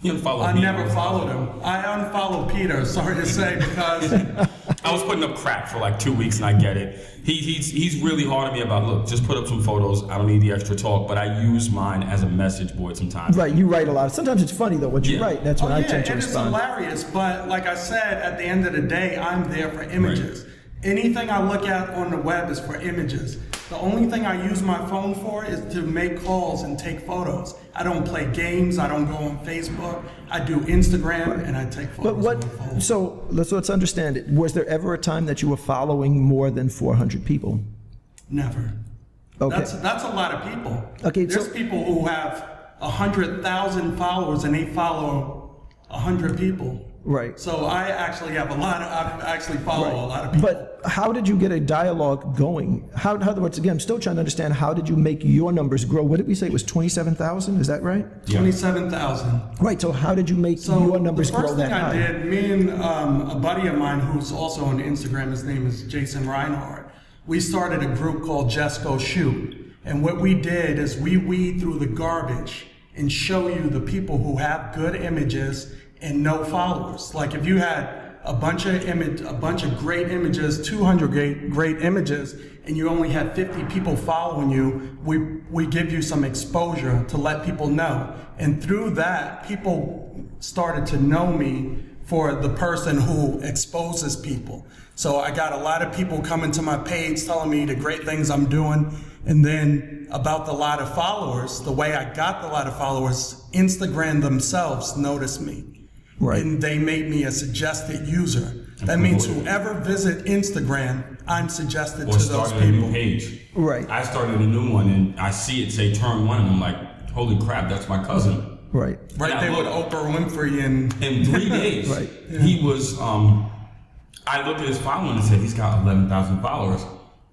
Speaker 3: You unfollowed
Speaker 4: I
Speaker 3: me.
Speaker 4: never followed him. I unfollowed Peter, sorry to say, because
Speaker 3: I was putting up crap for like two weeks, and I get it. He, he's he's really hard on me about look, just put up some photos. I don't need the extra talk, but I use mine as a message board sometimes.
Speaker 1: Right. You write a lot. Sometimes it's funny though what you
Speaker 3: Yeah.
Speaker 1: write. That's when
Speaker 4: oh,
Speaker 1: I
Speaker 4: yeah,
Speaker 1: tend to
Speaker 4: and it's hilarious. But like I said, at the end of the day, I'm there for images. Anything I look at on the web is for images. The only thing I use my phone for is to make calls and take photos. I don't play games. I don't go on Facebook. I do Instagram and I take photos.
Speaker 1: But what?
Speaker 4: on my phone.
Speaker 1: So let's let's understand it. Was there ever a time that you were following more than 400 people?
Speaker 4: Never.
Speaker 1: Okay.
Speaker 4: That's that's a lot of people.
Speaker 1: Okay,
Speaker 4: There's
Speaker 1: so-
Speaker 4: people who have a hundred thousand followers and they follow a hundred people.
Speaker 1: Right.
Speaker 4: So I actually have a lot of. I actually follow a lot of people.
Speaker 1: But how did you get a dialogue going? How, how once again, I'm still trying to understand how did you make your numbers grow? What did we say? It was 27,000? Is that right?
Speaker 3: Yeah.
Speaker 4: Twenty-seven thousand.
Speaker 1: Right. So how did you make
Speaker 4: So
Speaker 1: your numbers
Speaker 4: the first
Speaker 1: grow that
Speaker 4: thing? I did, me and um, a buddy of mine who's also on Instagram, his name is Jason Reinhardt. We started a group called Just Go Shoot, and what we did is we weed through the garbage and show you the people who have good images and no followers. Like if you had a bunch of image, a bunch of great images, 200 great, great images, and you only had 50 people following you, we, we give you some exposure to let people know. And through that, people started to know me for the person who exposes people. So I got a lot of people coming to my page telling me the great things I'm doing. And then about the lot of followers, the way I got the lot of followers, Instagram themselves noticed me.
Speaker 1: Right.
Speaker 4: And they made me a suggested user. That means whoever visit Instagram, I'm suggested
Speaker 3: Or
Speaker 4: to those
Speaker 3: started a new
Speaker 4: people.
Speaker 3: page.
Speaker 1: Right.
Speaker 3: I started a new one, and I see it say turn one, and I'm like, holy crap, that's my cousin.
Speaker 1: Right.
Speaker 4: Right
Speaker 3: Yeah,
Speaker 4: there with. Oprah Winfrey and
Speaker 3: In three days,
Speaker 1: Right.
Speaker 3: he was. Um, I looked at his following and said he's got 11,000 followers.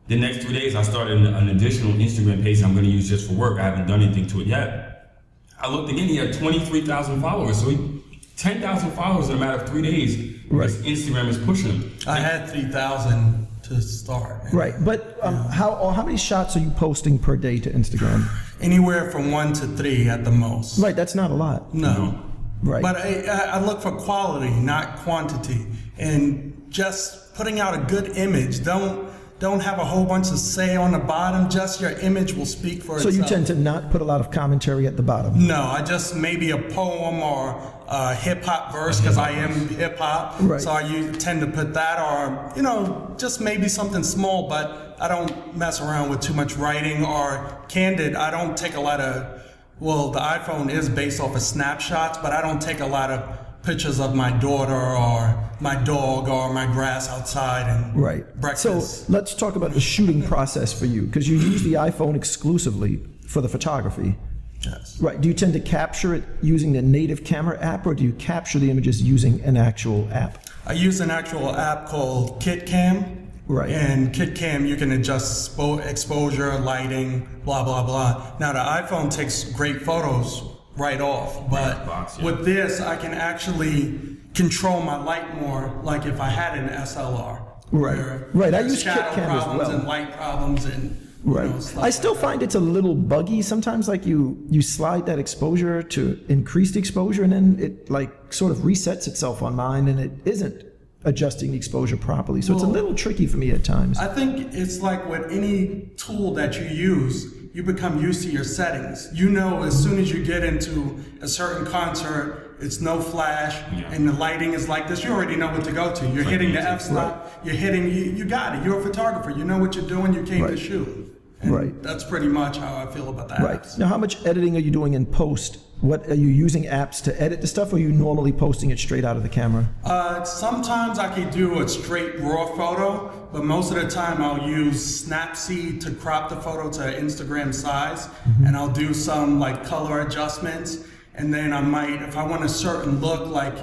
Speaker 3: The next three days, I started an, an additional Instagram page I'm going to use just for work. I haven't done anything to it yet. I looked again; he had 23,000 followers. So he 10,000 followers in a matter of three days. Because Instagram is pushing him.
Speaker 4: I had 3,000 to start. man.
Speaker 1: Right. But um, how how many shots are you posting per day to Instagram?
Speaker 4: Anywhere from one to three at the most.
Speaker 1: Right. That's not a lot.
Speaker 4: No.
Speaker 1: Right.
Speaker 4: But I, I I look for quality, not quantity. And just putting out a good image. Don't don't have a whole bunch of say on the bottom. Just your image will speak for
Speaker 1: so
Speaker 4: itself.
Speaker 1: So you tend to not put a lot of commentary at the bottom.
Speaker 4: No, I just maybe a poem or a hip hop verse because I am hip hop.
Speaker 1: Right.
Speaker 4: So I tend to put that or, you know, just maybe something small, but I don't mess around with too much writing or candid. I don't take a lot of, well, the iPhone is based off of snapshots, but I don't take a lot of pictures of my daughter or my dog or my grass outside and
Speaker 1: Right.
Speaker 4: breakfast.
Speaker 1: So let's talk about the shooting process for you, because you use the iPhone exclusively for the photography.
Speaker 4: Yes.
Speaker 1: Right. Do you tend to capture it using the native camera app, or do you capture the images using an actual app?
Speaker 4: I use an actual app called KitCam.
Speaker 1: Right.
Speaker 4: And KitCam, you can adjust spo- exposure, lighting, blah, blah, blah. Now, the iPhone takes great photos right off, but
Speaker 3: box, yeah.
Speaker 4: with this, I can actually control my light more like if I had an SLR.
Speaker 1: Right. Right, I use
Speaker 4: shadow
Speaker 1: KitCam as
Speaker 4: problems
Speaker 1: well.
Speaker 4: and light problems and you
Speaker 1: Right.
Speaker 4: know,
Speaker 1: I still
Speaker 4: like
Speaker 1: find it's a little buggy sometimes. Like you, you slide that exposure to increase the exposure, and then it like sort of resets itself on mine, and it isn't adjusting the exposure properly. So it's a little tricky for me at times.
Speaker 4: I think it's like with any tool that you use, you become used to your settings. You know, as soon as you get into a certain concert, it's no flash,
Speaker 3: Yeah.
Speaker 4: and the lighting is like this. You already know what to go to. You're hitting the f stop. You're hitting. You, you got it. You're a photographer. You know what you're doing. You came
Speaker 1: Right.
Speaker 4: to shoot. And
Speaker 1: Right.
Speaker 4: That's pretty much how I feel about that.
Speaker 1: Right. Now, how much editing are you doing in post? What are you using apps to edit the stuff, or are you normally posting it straight out of the camera?
Speaker 4: Uh, sometimes I can do a straight raw photo, but most of the time I'll use Snapseed to crop the photo to Instagram size, and I'll do some like color adjustments, and then I might, if I want a certain look, like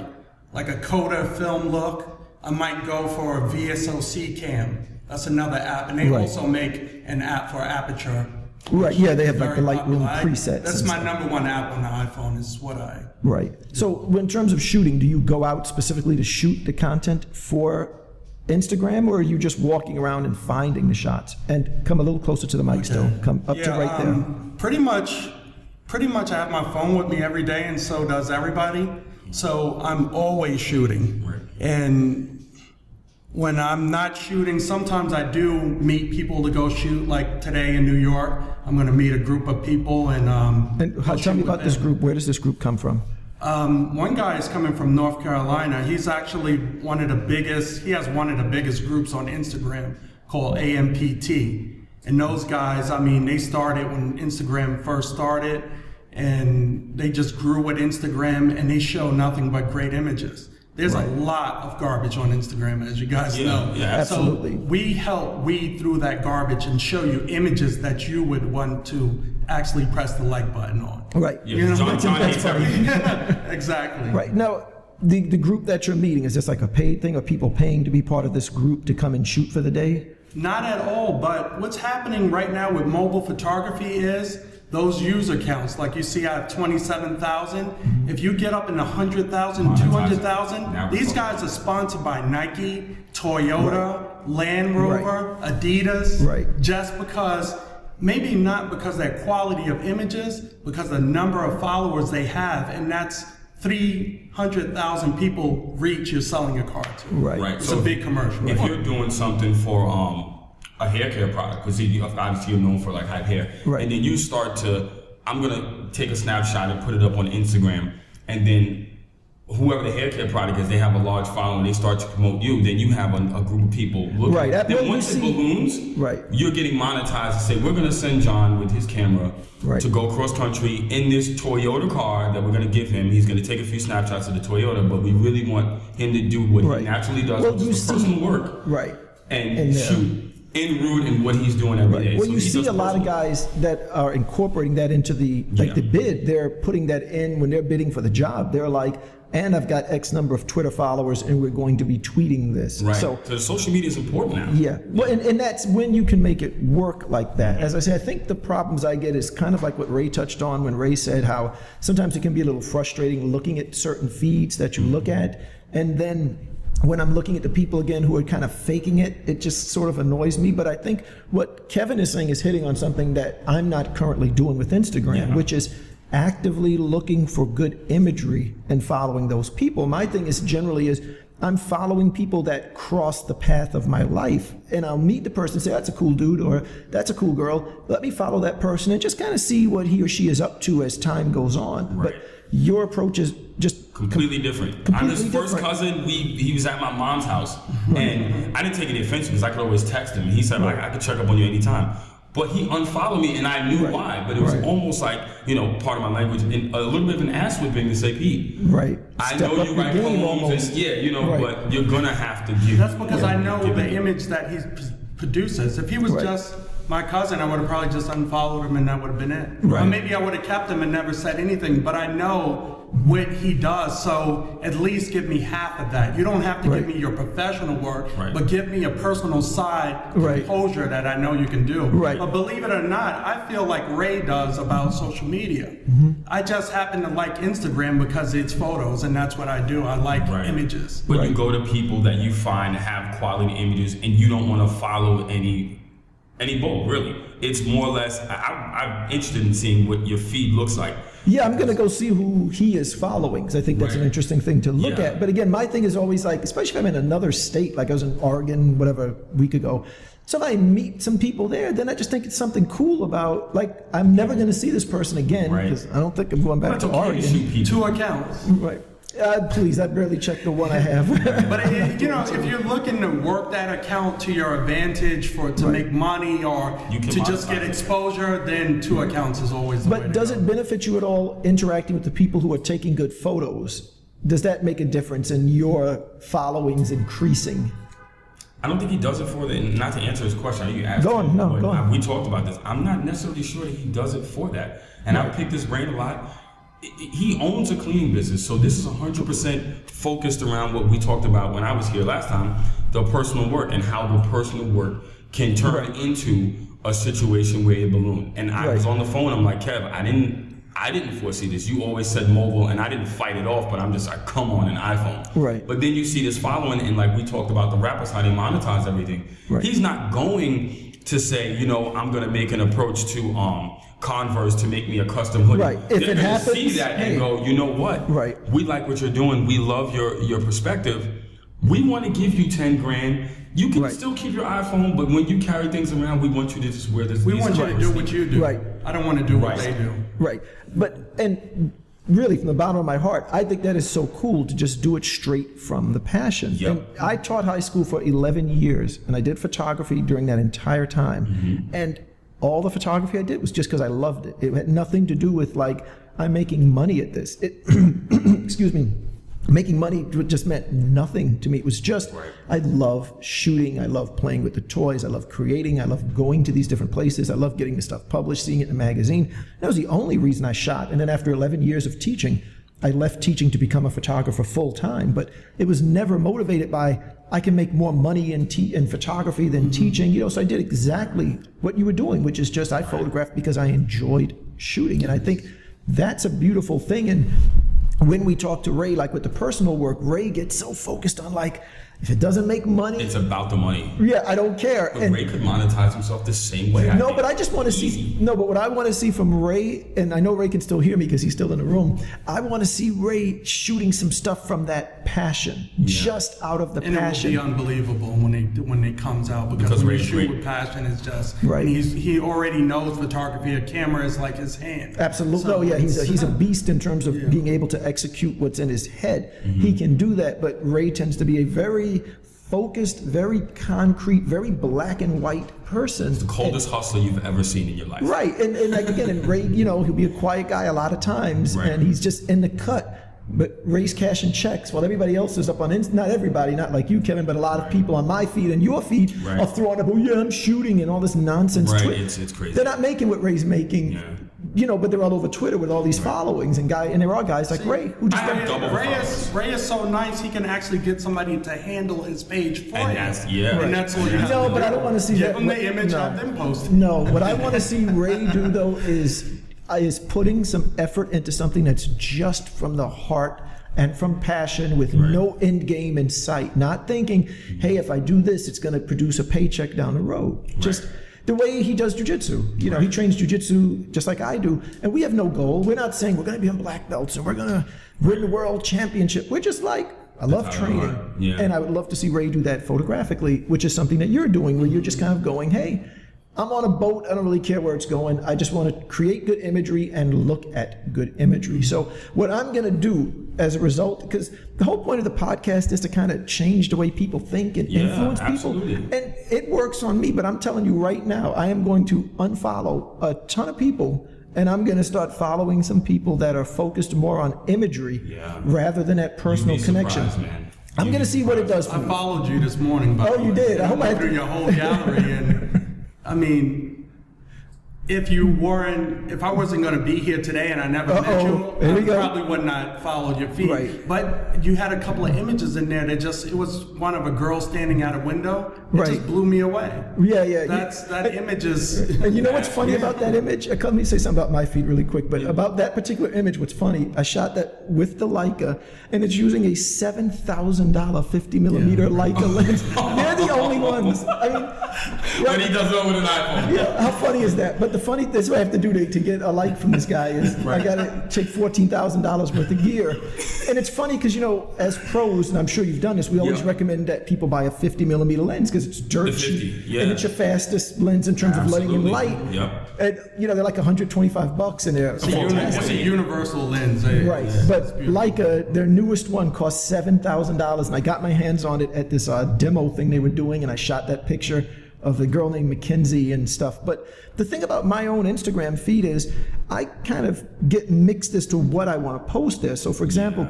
Speaker 4: like a Kodak film look, I might go for a VSCO cam. That's another app, and they
Speaker 1: Right.
Speaker 4: also make an app for aperture.
Speaker 1: Right. Yeah, they have like the Lightroom
Speaker 4: popular. I-
Speaker 1: presets.
Speaker 4: That's my
Speaker 1: stuff.
Speaker 4: number one app on the iPhone. Is what I
Speaker 1: Right. So, in terms of shooting, do you go out specifically to shoot the content for Instagram, or are you just walking around and finding the shots? And come a little closer to the mic still. Come up to right there.
Speaker 4: um, Pretty much, pretty much. I have my phone with me every day, and so does everybody. So I'm always shooting,
Speaker 3: Right.
Speaker 4: and when I'm not shooting, sometimes I do meet people to go shoot. Like today in New York, I'm going to meet a group of people, and um,
Speaker 1: And how, tell
Speaker 4: shoot
Speaker 1: me about this group. Where does this group come from?
Speaker 4: Um, one guy is coming from North Carolina. He's actually one of the biggest, he has one of the biggest groups on Instagram called AMPT. And those guys, I mean, they started when Instagram first started and they just grew with Instagram and they show nothing but great images. There's a lot of garbage on Instagram, as you guys
Speaker 3: Yeah,
Speaker 4: know.
Speaker 3: yeah,
Speaker 1: absolutely.
Speaker 4: So we help weed through that garbage and show you images that you would want to actually press the like button on.
Speaker 1: Right.
Speaker 3: Yeah,
Speaker 4: You know,
Speaker 3: John, John
Speaker 1: that's
Speaker 3: hates
Speaker 1: funny.
Speaker 3: everything.
Speaker 4: exactly.
Speaker 1: Right. Now, the, the group that you're meeting, is this like a paid thing? Are people paying to be part of this group to come and shoot for the day?
Speaker 4: Not at all, but what's happening right now with mobile photography is those user counts. Like you see, I have 27,000. If you get up in 100,000,
Speaker 3: Monetize
Speaker 4: 200,000, these guys are sponsored by Nike, Toyota, Land Rover, Adidas.
Speaker 1: Right.
Speaker 4: Just because, maybe not because their quality of images, because the number of followers they have, and that's 300,000 people reach you're selling a car to.
Speaker 1: Right.
Speaker 3: Right.
Speaker 4: It's a big commercial.
Speaker 3: If you're doing something for um, a hair care product, because obviously you're known for like hype hair,
Speaker 1: Right.
Speaker 3: and then you start to, I'm gonna take a snapshot and put it up on Instagram, and then whoever the hair care product is, they have a large following, they start to promote you, then you have a, a group of people looking.
Speaker 1: Right, that- well,
Speaker 3: Then once
Speaker 1: see-
Speaker 3: it balloons,
Speaker 1: Right.
Speaker 3: you're getting monetized to say, we're gonna send John with his camera
Speaker 1: Right.
Speaker 3: to go cross country in this Toyota car that we're gonna give him. He's gonna take a few snapshots of the Toyota, but we really want him to do what
Speaker 1: Right.
Speaker 3: he naturally does,
Speaker 1: Well,
Speaker 3: which is
Speaker 1: see-
Speaker 3: personal work
Speaker 1: Right.
Speaker 3: and
Speaker 1: In there.
Speaker 3: Uh, shoot en route and what he's doing every day.
Speaker 1: Well,
Speaker 3: So
Speaker 1: you see a lot of guys that are incorporating that into the like
Speaker 3: Yeah.
Speaker 1: the bid. They're putting that in when they're bidding for the job. They're like, and I've got X number of Twitter followers, and we're going to be tweeting this.
Speaker 3: Right.
Speaker 1: So
Speaker 3: So, the social media is important now.
Speaker 1: yeah, well, and, and that's when you can make it work like that. As I say, I think the problems I get is kind of like what Ray touched on when Ray said how sometimes it can be a little frustrating looking at certain feeds that you look at, and then when I'm looking at the people again who are kind of faking it, it just sort of annoys me. But I think what Kevin is saying is hitting on something that I'm not currently doing with Instagram,
Speaker 3: Yeah.
Speaker 1: which is actively looking for good imagery and following those people. My thing is generally is I'm following people that cross the path of my life. And I'll meet the person and say, that's a cool dude or that's a cool girl. Let me follow that person and just kind of see what he or she is up to as time goes on.
Speaker 3: Right.
Speaker 1: But your approach is just
Speaker 3: Completely different. I'm his
Speaker 1: Completely
Speaker 3: first
Speaker 1: different.
Speaker 3: cousin. We he was at my mom's house, and I didn't take any offense because I could always text him. He said like I could check up on you anytime. But he unfollowed me, and I knew
Speaker 1: Right.
Speaker 3: why. But it was
Speaker 1: Right.
Speaker 3: almost like you know part of my language, and a little bit of an ass whipping to say, Pete.
Speaker 1: Right.
Speaker 3: I
Speaker 1: Step
Speaker 3: know you
Speaker 1: your
Speaker 3: write
Speaker 1: game
Speaker 3: poems,
Speaker 1: almost.
Speaker 3: and, yeah, you know,
Speaker 1: Right.
Speaker 3: but you're gonna have to give.
Speaker 4: That's because I know the image that he produces. If he was
Speaker 1: Right.
Speaker 4: just my cousin, I would have probably just unfollowed him and that would have been it. Or maybe I would have kept him and never said anything, but I know what he does, so at least give me half of that. You don't have to
Speaker 1: Right.
Speaker 4: give me your professional work,
Speaker 3: Right.
Speaker 4: but give me a personal side
Speaker 1: Right.
Speaker 4: composure that I know you can do.
Speaker 1: Right.
Speaker 4: But believe it or not, I feel like Ray does about social media.
Speaker 1: Mm-hmm.
Speaker 4: I just happen to like Instagram because it's photos, and that's what I do. I like
Speaker 3: Right.
Speaker 4: images.
Speaker 3: But you go to people that you find have quality images, and you don't want to follow any any bull. Really, it's more or less. I, I, I'm interested in seeing what your feed looks like.
Speaker 1: Yeah, I'm gonna go see who he is following because I think that's an interesting thing to look
Speaker 3: Yeah.
Speaker 1: at. But again, my thing is always like, especially if I'm in another state, like I was in Oregon, whatever, a week ago. So if I meet some people there, then I just think it's something cool about like I'm never gonna see this person again
Speaker 3: Right.
Speaker 1: because I don't think I'm going back
Speaker 3: That's
Speaker 1: to
Speaker 3: okay to
Speaker 1: Oregon.
Speaker 3: shoot people.
Speaker 4: Two accounts.
Speaker 1: Right. Uh, please, I barely checked the one I have.
Speaker 4: But it, you know, if you're looking to work that account to your advantage for to
Speaker 1: Right.
Speaker 4: make money or
Speaker 3: You
Speaker 4: to just
Speaker 3: monetize
Speaker 4: get
Speaker 3: it.
Speaker 4: exposure, then two accounts is always the way
Speaker 1: But
Speaker 4: to
Speaker 1: does
Speaker 4: go.
Speaker 1: it benefit you at all interacting with the people who are taking good photos? Does that make a difference in your followings increasing?
Speaker 3: I don't think he does it for the. Not to answer his question, you asked.
Speaker 1: Go on,
Speaker 3: him,
Speaker 1: no, go on.
Speaker 3: We talked about this. I'm not necessarily sure that he does it for that, and I picked his brain a lot. He owns a cleaning business, so this is 100% focused around what we talked about when I was here last time: the personal work and how the personal work can turn
Speaker 1: Right.
Speaker 3: into a situation where it balloon. And I was on the phone. I'm like, Kev, I didn't. I didn't foresee this. You always said mobile, and I didn't fight it off. But I'm just like, come on, an iPhone.
Speaker 1: Right.
Speaker 3: But then you see this following, and like we talked about the rappers, how they monetize everything.
Speaker 1: Right.
Speaker 3: He's not going to say, you know, I'm going to make an approach to um, Converse to make me a custom hoodie.
Speaker 1: Right. If
Speaker 3: They're
Speaker 1: it happens,
Speaker 3: see that
Speaker 1: hey.
Speaker 3: and go, you know what?
Speaker 1: Right.
Speaker 3: We like what you're doing. We love your your perspective. We want to give you ten grand. You can
Speaker 1: Right.
Speaker 3: still keep your iPhone, but when you carry things around, we want you to just wear this.
Speaker 4: We
Speaker 3: these
Speaker 4: want you to do what you do.
Speaker 1: Right.
Speaker 4: I don't want to do what they do.
Speaker 1: Right. But, and really from the bottom of my heart, I think that is so cool to just do it straight from the passion.
Speaker 3: Yep.
Speaker 1: And I taught high school for 11 years and I did photography during that entire time.
Speaker 3: Mm-hmm.
Speaker 1: And all the photography I did was just because I loved it. It had nothing to do with like, I'm making money at this. It, excuse me. Making money just meant nothing to me. It was just,
Speaker 3: Right.
Speaker 1: I love shooting. I love playing with the toys. I love creating. I love going to these different places. I love getting the stuff published, seeing it in a magazine. That was the only reason I shot. And then after 11 years of teaching, I left teaching to become a photographer full time. But it was never motivated by, I can make more money in, te- in photography than mm-hmm. teaching. You know, so I did exactly what you were doing, which is just I photographed because I enjoyed shooting. And I think that's a beautiful thing. And when we talk to Ray, like with the personal work, Ray gets so focused on like, if it doesn't make money,
Speaker 3: It's about the money.
Speaker 1: yeah, I don't care.
Speaker 3: But
Speaker 1: And
Speaker 3: Ray could monetize himself the same way.
Speaker 1: no,
Speaker 3: did.
Speaker 1: but I just want to see. No, but what I want to see from Ray, and I know Ray can still hear me because he's still in the room. I want to see Ray shooting some stuff from that passion, just out of the
Speaker 4: And
Speaker 1: passion.
Speaker 4: it will be unbelievable when it when it comes out because,
Speaker 3: Because
Speaker 4: when you
Speaker 3: Ray's
Speaker 4: shoot
Speaker 3: great.
Speaker 4: with passion, it's just
Speaker 1: Right.
Speaker 4: he's, he already knows photography. A camera is like his hand.
Speaker 1: Absolutely.
Speaker 4: So
Speaker 1: oh, yeah. He's a, he's a beast in terms of being able to execute what's in his head. He mm-hmm. can do that, but Ray tends to be a very focused, very concrete, very black and white person.
Speaker 3: the coldest hustler you've ever seen in your life.
Speaker 1: Right, and, and like again, and Ray, you know, he'll be a quiet guy a lot of times,
Speaker 3: Right.
Speaker 1: and he's just in the cut. But raise cash and checks while everybody else is up on not everybody, not like you, Kevin, but a lot of people on my feed and your feed
Speaker 3: Right.
Speaker 1: are throwing up, oh yeah, I'm shooting and all this nonsense.
Speaker 3: Right, it's- it's crazy.
Speaker 1: They're not making what Ray's making,
Speaker 3: Yeah.
Speaker 1: You know, but they're all over Twitter with all these followings and guy, and there are guys like Ray who just
Speaker 3: I
Speaker 1: don't.
Speaker 3: double
Speaker 4: Ray is. Ray is so nice. He can actually get somebody to handle his page for
Speaker 3: And
Speaker 4: him.
Speaker 3: that's- yeah.
Speaker 4: And that's all you
Speaker 3: Right.
Speaker 4: have
Speaker 1: No, but. I don't want to see
Speaker 4: Give
Speaker 1: that.
Speaker 4: him
Speaker 1: what-
Speaker 4: the image,
Speaker 1: no.
Speaker 4: have them post it.
Speaker 1: No, what I want to see Ray do though is is putting some effort into something that's just from the heart and from passion with no end game in sight. Not thinking, hey, if I do this, it's going to produce a paycheck down the road. Just the way he does jujitsu. You know, he trains jujitsu just like I do, and we have no goal. We're not saying we're going to be on black belts and we're going to win the world championship. We're just like. I love
Speaker 3: That's how I
Speaker 1: training.
Speaker 3: Yeah.
Speaker 1: and I would love to see Ray do that photographically, which is something that you're doing, where you're just kind of going, "Hey, I'm on a boat. I don't really care where it's going. I just want to create good imagery and look at good imagery. So, what I'm going to do as a result, because the whole point of the podcast is to kind of change the way people think and
Speaker 3: Yeah,
Speaker 1: influence
Speaker 3: absolutely.
Speaker 1: people. And it works on me, but I'm telling you right now, I am going to unfollow a ton of people. And I'm going to start following some people that are focused more on imagery
Speaker 3: Yeah.
Speaker 1: rather than that personal
Speaker 3: You'd
Speaker 1: connection. I'm going to see what it does for
Speaker 4: I
Speaker 1: me.
Speaker 4: followed you this morning. By
Speaker 1: Oh, you did? I hope I-
Speaker 4: went through your whole gallery, and I mean, if you weren't, if I wasn't going to be here today, and I never met
Speaker 1: Uh-oh.
Speaker 4: you,
Speaker 1: Here we
Speaker 4: I
Speaker 1: go.
Speaker 4: probably would not followed your feed.
Speaker 1: Right.
Speaker 4: But you had a couple of images in there that just, it was one of a girl standing at a window. It
Speaker 1: Right.
Speaker 4: just blew me away.
Speaker 1: Yeah, yeah.
Speaker 4: That's that image is.
Speaker 1: And you know what's funny about that image? Uh, Let me say something about my feet really quick. But about that particular image, what's funny? I shot that with the Leica, and it's using a seven thousand dollar fifty millimeter Leica lens. They're the only ones. I mean,
Speaker 3: When he does it with an iPhone.
Speaker 1: yeah, how funny is that? But the funny, this is what I have to do to, to get a like from this guy is I got to take fourteen thousand dollars worth of gear, and it's funny because you know, as pros, and I'm sure you've done this, we always
Speaker 3: Yeah.
Speaker 1: recommend that people buy a fifty millimeter lens because it's dirt
Speaker 3: The 50,
Speaker 1: cheap
Speaker 3: yeah.
Speaker 1: and it's your fastest lens in terms of letting in light.
Speaker 3: Yep.
Speaker 1: And you know they're like 125 bucks, and they're
Speaker 4: It's a, it's a universal lens. eh?
Speaker 1: Right,
Speaker 4: It's
Speaker 1: but
Speaker 4: beautiful.
Speaker 1: Leica, their newest one cost seven thousand dollars, and I got my hands on it at this uh, demo thing they were doing, and I shot that picture of the girl named Mackenzie and stuff. But the thing about my own Instagram feed is, I kind of get mixed as to what I want to post there. So, for example.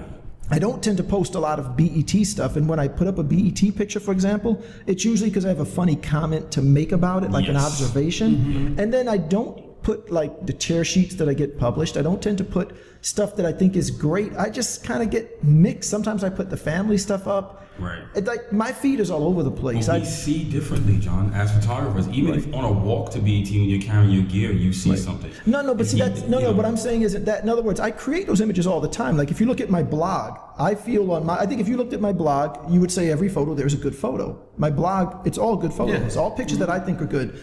Speaker 1: I don't tend to post a lot of BET stuff, and when I put up a BET picture, for example, it's usually because I have a funny comment to make about it, like an
Speaker 3: Yes.
Speaker 1: observation, mm-hmm. and then I don't put like the tear sheets that I get published. I don't tend to put stuff that I think is great. I just kind of get mixed. Sometimes I put the family stuff up.
Speaker 3: Right.
Speaker 1: It, like my feed is all over the place.
Speaker 3: But
Speaker 1: I,
Speaker 3: we see differently, John, as photographers. Even if on a walk to BET when you're carrying your gear, you see something.
Speaker 1: no, no, but
Speaker 3: If
Speaker 1: see that's no, no.
Speaker 3: know,
Speaker 1: What I'm saying is that in other words, I create those images all the time. Like if you look at my blog, I feel on my. I think if you looked at my blog, you would say every photo there's a good photo. My blog, it's all good photos,
Speaker 4: Yeah.
Speaker 1: all pictures that I think are good.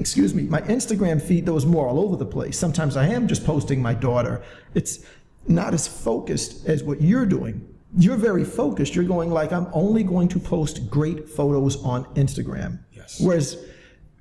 Speaker 1: excuse me, my Instagram feed though is more all over the place. Sometimes I am just posting my daughter. It's not as focused as what you're doing. You're very focused. You're going like I'm only going to post great photos on Instagram.
Speaker 3: Yes.
Speaker 1: Whereas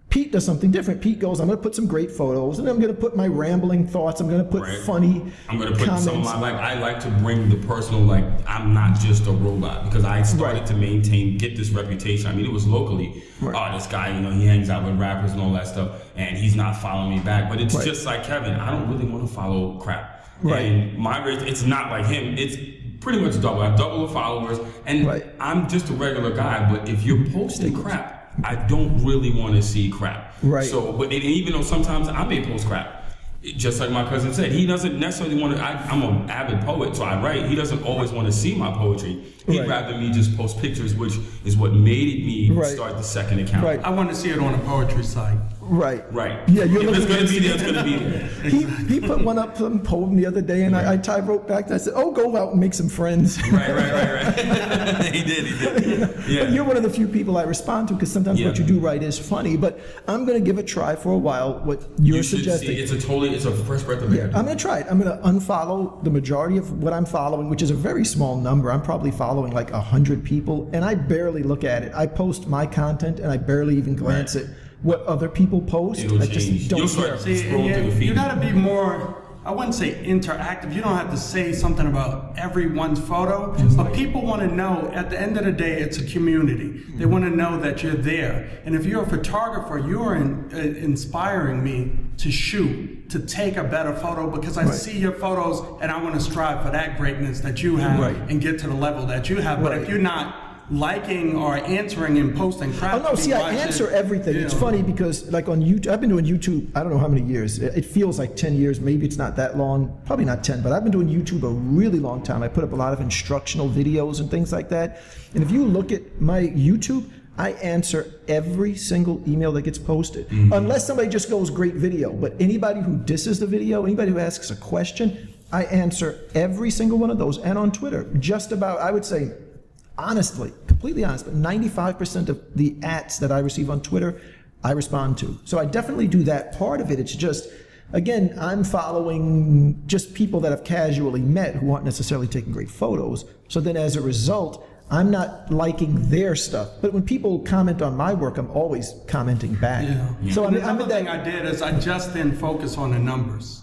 Speaker 1: Pete does something different. Pete goes, I'm going to put some great photos, and I'm going to put my rambling thoughts. I'm going to put
Speaker 3: Right.
Speaker 1: funny
Speaker 3: I'm gonna put
Speaker 1: comments.
Speaker 3: some of my like I like to bring the personal like I'm not just a robot because I started
Speaker 1: Right.
Speaker 3: to maintain get this reputation. I mean it was locally.
Speaker 1: Right.
Speaker 3: Oh, this guy, you know, he hangs out with rappers and all that stuff, and he's not following me back. But it's just like Kevin. I don't really want to follow crap.
Speaker 1: Right.
Speaker 3: And my it's not like him. It's pretty much double. I have double the followers, and
Speaker 1: Right.
Speaker 3: I'm just a regular guy. But if you're posting crap, I don't really want to see crap.
Speaker 1: Right.
Speaker 3: So, but and even though sometimes I may post crap, just like my cousin said, he doesn't necessarily want to. I, I'm an avid poet, so I write. He doesn't always want to see my poetry. He'd
Speaker 1: Right.
Speaker 3: rather me just post pictures, which is what made me
Speaker 1: Right.
Speaker 3: start the second account.
Speaker 1: Right.
Speaker 4: I want to see it on a poetry site.
Speaker 1: Right.
Speaker 3: Right.
Speaker 1: Yeah, you're
Speaker 3: if it's gonna
Speaker 1: at-
Speaker 3: be there, it's gonna be there.
Speaker 1: He, he put one up some poem the other day, and I, I type wrote back. And I said, "Oh, go out and make some friends."
Speaker 3: right, right, right, right. he did, he did. Yeah.
Speaker 1: But you're one of the few people I respond to because sometimes
Speaker 3: Yeah.
Speaker 1: what you do write is funny. But I'm going to give a try for a while. What you're
Speaker 3: you should
Speaker 1: suggesting.
Speaker 3: see. It's a totally. It's a fresh breath of air. Yeah.
Speaker 1: I'm going to try it. I'm going to unfollow the majority of what I'm following, which is a very small number. I'm probably following like 100 people, and I barely look at it. I post my content, and I barely even glance
Speaker 3: Right.
Speaker 1: at what other people post.
Speaker 3: It'll
Speaker 1: I just
Speaker 3: change.
Speaker 1: don't
Speaker 3: You'll
Speaker 1: care.
Speaker 3: start-
Speaker 4: See,
Speaker 3: Scroll
Speaker 4: you,
Speaker 3: through the feed.
Speaker 4: you got to be more. I wouldn't say interactive. You don't have to say something about everyone's photo, but people want to know. At the end of the day, it's a community. They want to know that you're there. And if you're a photographer, you're in, uh, inspiring me to shoot, to take a better photo because I
Speaker 1: Right.
Speaker 4: see your photos and I want to strive for that greatness that you have
Speaker 1: Right.
Speaker 4: and get to the level that you have. But if you're not liking or answering and posting crap,
Speaker 1: Oh no! See, I answer everything.
Speaker 4: you
Speaker 1: It's
Speaker 4: know.
Speaker 1: funny because, like on YouTube, I've been doing YouTube. I don't know how many years. It it feels like ten years. Maybe it's not that long. Probably not ten. But I've been doing YouTube a really long time. I put up a lot of instructional videos and things like that. And if you look at my YouTube, I answer every single email that gets posted, mm-hmm. unless somebody just goes great video. But anybody who disses the video, anybody who asks a question, I answer every single one of those. And on Twitter, just about, I would say honestly, completely honest, but 95% of the ads that I receive on Twitter, I respond to. So I definitely do that part of it. It's just, again, I'm following just people that I've casually met who aren't necessarily taking great photos. So then as a result, I'm not liking their stuff. But when people comment on my work, I'm always commenting back.
Speaker 4: Yeah.
Speaker 1: So I'm,
Speaker 4: And
Speaker 1: I'm
Speaker 4: another thing
Speaker 1: that.
Speaker 4: I did is I just didn't focus on the numbers.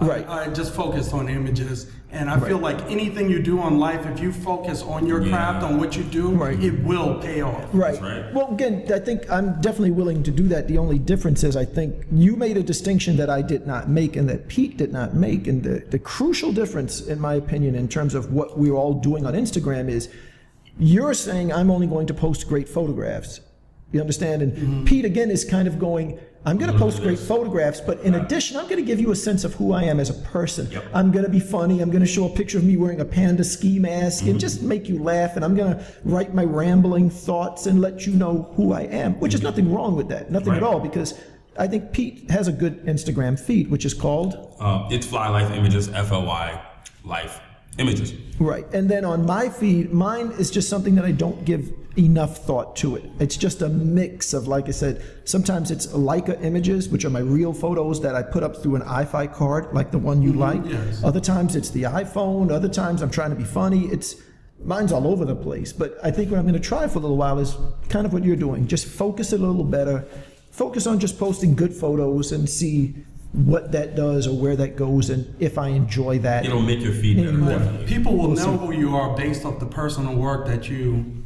Speaker 4: I-
Speaker 1: Right.
Speaker 4: I, just focused on images, and I feel like anything you do on life, if you focus on your
Speaker 3: Yeah.
Speaker 4: craft, on what you do,
Speaker 1: Right.
Speaker 4: it will pay off.
Speaker 1: Right.
Speaker 3: right.
Speaker 1: Well, again, I think I'm definitely willing to do that. The only difference is I think you made a distinction that I did not make and that Pete did not make. And the, the crucial difference, in my opinion, in terms of what we're all doing on Instagram is you're saying I'm only going to post great photographs. You understand? And mm-hmm. Pete, again, is kind of going, I'm going to post great photographs, but in addition, I'm going to give you a sense of who I am as a person.
Speaker 3: Yep.
Speaker 1: I'm going to be funny. I'm going to show a picture of me wearing a panda ski mask and mm-hmm. just make you laugh. And I'm going to write my rambling thoughts and let you know who I am, which is mm-hmm. nothing wrong with that. Nothing at all, because I think Pete has a good Instagram feed, which is called
Speaker 3: Uh, it's Fly Life Images, F L Y Life Images.
Speaker 1: Right. And then on my feed, mine is just something that I don't give enough thought to it. It's just a mix of, like I said, sometimes it's Leica images, which are my real photos that I put up through an Eye-Fi card, like the one you mm-hmm. like.
Speaker 4: yes.
Speaker 1: Other times it's the iPhone. Other times I'm trying to be funny. It's mine's all over the place. But I think what I'm going to try for a little while is kind of what you're doing. Just focus it a little better. Focus on just posting good photos and see what that does or where that goes and if I enjoy that.
Speaker 3: It'll make your feed better.
Speaker 1: Anymore.
Speaker 4: People will know who you are based off the personal work that you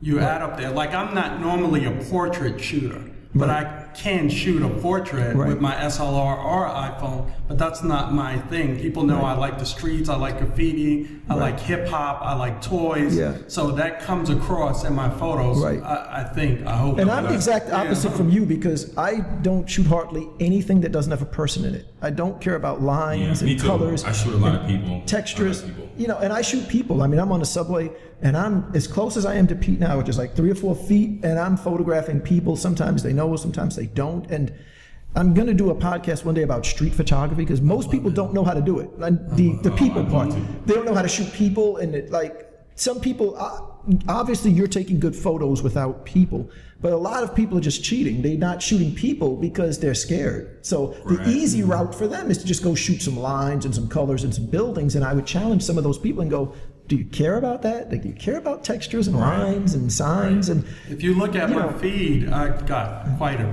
Speaker 4: you add up there. Like I'm not normally a portrait shooter, but I can shoot a portrait
Speaker 1: Right.
Speaker 4: with my SLR or iPhone. But that's not my thing. People know I like the streets. I like graffiti. I like hip hop. I like toys.
Speaker 1: Yeah.
Speaker 4: So that comes across in my photos.
Speaker 1: Right.
Speaker 4: I, I think. I hope.
Speaker 1: And I'm the exact
Speaker 4: Yeah.
Speaker 1: opposite from you because I don't shoot hardly anything that doesn't have a person in it. I don't care about lines
Speaker 3: Yeah, me
Speaker 1: and
Speaker 3: too.
Speaker 1: colors.
Speaker 3: I shoot a lot of people.
Speaker 1: Textures.
Speaker 3: I people.
Speaker 1: You know, and I shoot people. I mean, I'm on the subway and I'm as close as I am to Pete now, which is like three or four feet, and I'm photographing people. Sometimes they know, sometimes they don't. And I'm going to do a podcast one day about street photography because most people don't know how to do it. And the, the people part, they don't know how to shoot people, and it, like some people, uh, obviously, you're taking good photos without people, but a lot of people are just cheating. They're not shooting people because they're scared. So the
Speaker 3: Right.
Speaker 1: easy route for them is to just go shoot some lines and some colors and some buildings. And I would challenge some of those people and go, "Do you care about that? Like, do you care about textures and lines and signs and?"
Speaker 4: If you look at
Speaker 1: You
Speaker 4: my
Speaker 1: know.
Speaker 4: feed, I've got quite a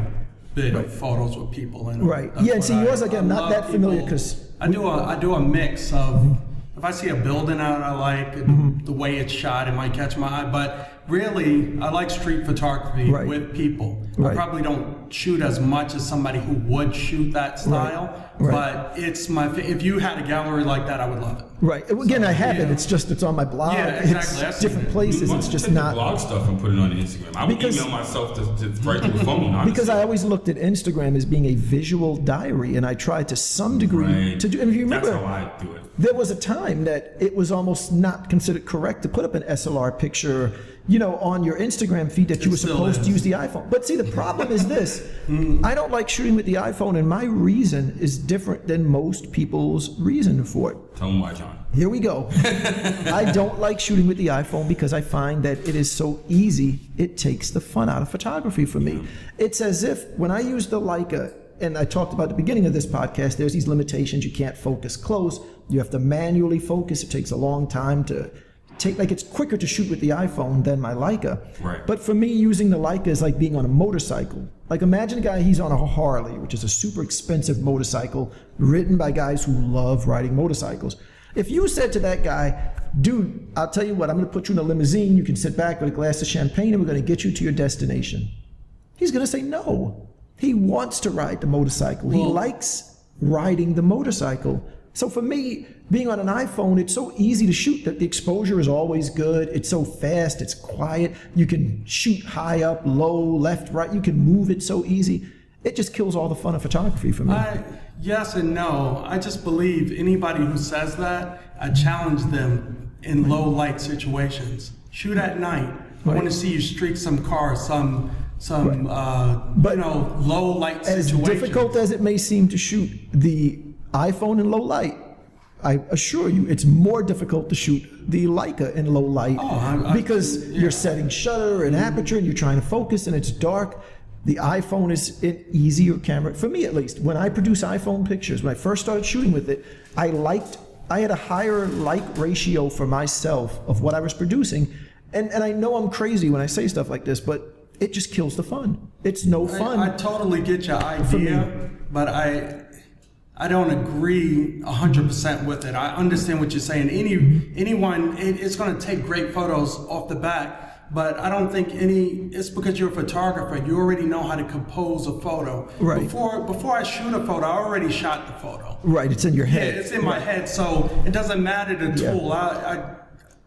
Speaker 4: bit of photos with people in them.
Speaker 1: Right.
Speaker 4: That's
Speaker 1: Yeah, and see, yours, again, not that familiar because.
Speaker 4: I do a I do a mix of if I see a building that I like,
Speaker 1: Mm-hmm.
Speaker 4: the way it's shot, it might catch my eye. But really, I like street photography
Speaker 1: Right.
Speaker 4: with people.
Speaker 1: Right.
Speaker 4: I probably don't shoot as much as somebody who would shoot that style.
Speaker 1: Right.
Speaker 4: But it's my. If you had a gallery like that, I would love it.
Speaker 1: Right. Again, I have it. It's just it's on my blog.
Speaker 4: Yeah, exactly.
Speaker 1: It's
Speaker 4: I've
Speaker 1: different
Speaker 4: it.
Speaker 1: places. It's
Speaker 3: don't you
Speaker 1: just
Speaker 3: take
Speaker 1: not.
Speaker 3: blog stuff and put it on Instagram. I would
Speaker 1: Because-
Speaker 3: email myself to, to right through the phone. Honestly.
Speaker 1: Because I always looked at Instagram as being a visual diary, and I tried to some degree
Speaker 3: right.
Speaker 1: to do. And if you remember,
Speaker 3: that's how I do it.
Speaker 1: there was a time that it was almost not considered correct to put up an SLR picture, you know, on your Instagram feed that you were supposed to use the iPhone. But see, the problem is this: mm. I don't like shooting with the iPhone, and my reason is different than most people's reason for it.
Speaker 3: Tell them why, John.
Speaker 1: Here we go. I don't like shooting with the iPhone because I find that it is so easy, it takes the fun out of photography for me. It's as if when I use the Leica, and I talked about the beginning of this podcast, there's these limitations. You can't focus close, you have to manually focus. It takes a long time to take, like, it's quicker to shoot with the iPhone than my Leica.
Speaker 3: Right.
Speaker 1: But for me, using the Leica is like being on a motorcycle. Like imagine a guy he's on a Harley, which is a super expensive motorcycle, ridden by guys who love riding motorcycles. If you said to that guy, dude, I'll tell you what, I'm gonna put you in a limousine, you can sit back with a glass of champagne, and we're gonna get you to your destination. He's gonna say no. He wants to ride the motorcycle. he likes riding the motorcycle. So for me, being on an iPhone, it's so easy to shoot that the exposure is always good. It's so fast, it's quiet. You can shoot high up, low, left, right. You can move it so easy. It just kills all the fun of photography for me.
Speaker 4: I, yes and no. I just believe anybody who says that, I challenge them in low light situations. Shoot at night. I want to see you streak some cars, some some uh,
Speaker 1: But
Speaker 4: you know low light
Speaker 1: as difficult as it may seem to shoot the iPhone in low light, I assure you it's more difficult to shoot the Leica in low light
Speaker 4: Oh, I- I-
Speaker 1: because
Speaker 4: yeah.
Speaker 1: you're setting shutter and aperture and you're trying to focus and it's dark. The iPhone is an easier camera, for me at least. When I produce iPhone pictures, when I first started shooting with it, I liked, I had a higher like ratio for myself of what I was producing. and and I know I'm crazy when I say stuff like this, but it just kills the fun. It's no fun.
Speaker 4: I, I totally get your idea, but I I don't agree 100% with it. I understand what you're saying. Any anyone it, it's going to take great photos off the bat, but I don't think any it's because you're a photographer. You already know how to compose a photo.
Speaker 1: Right.
Speaker 4: Before before I shoot a photo, I already shot the photo.
Speaker 1: right, it's in your head.
Speaker 4: Yeah, it's in my head, so it doesn't matter the
Speaker 1: Yeah.
Speaker 4: tool. I, I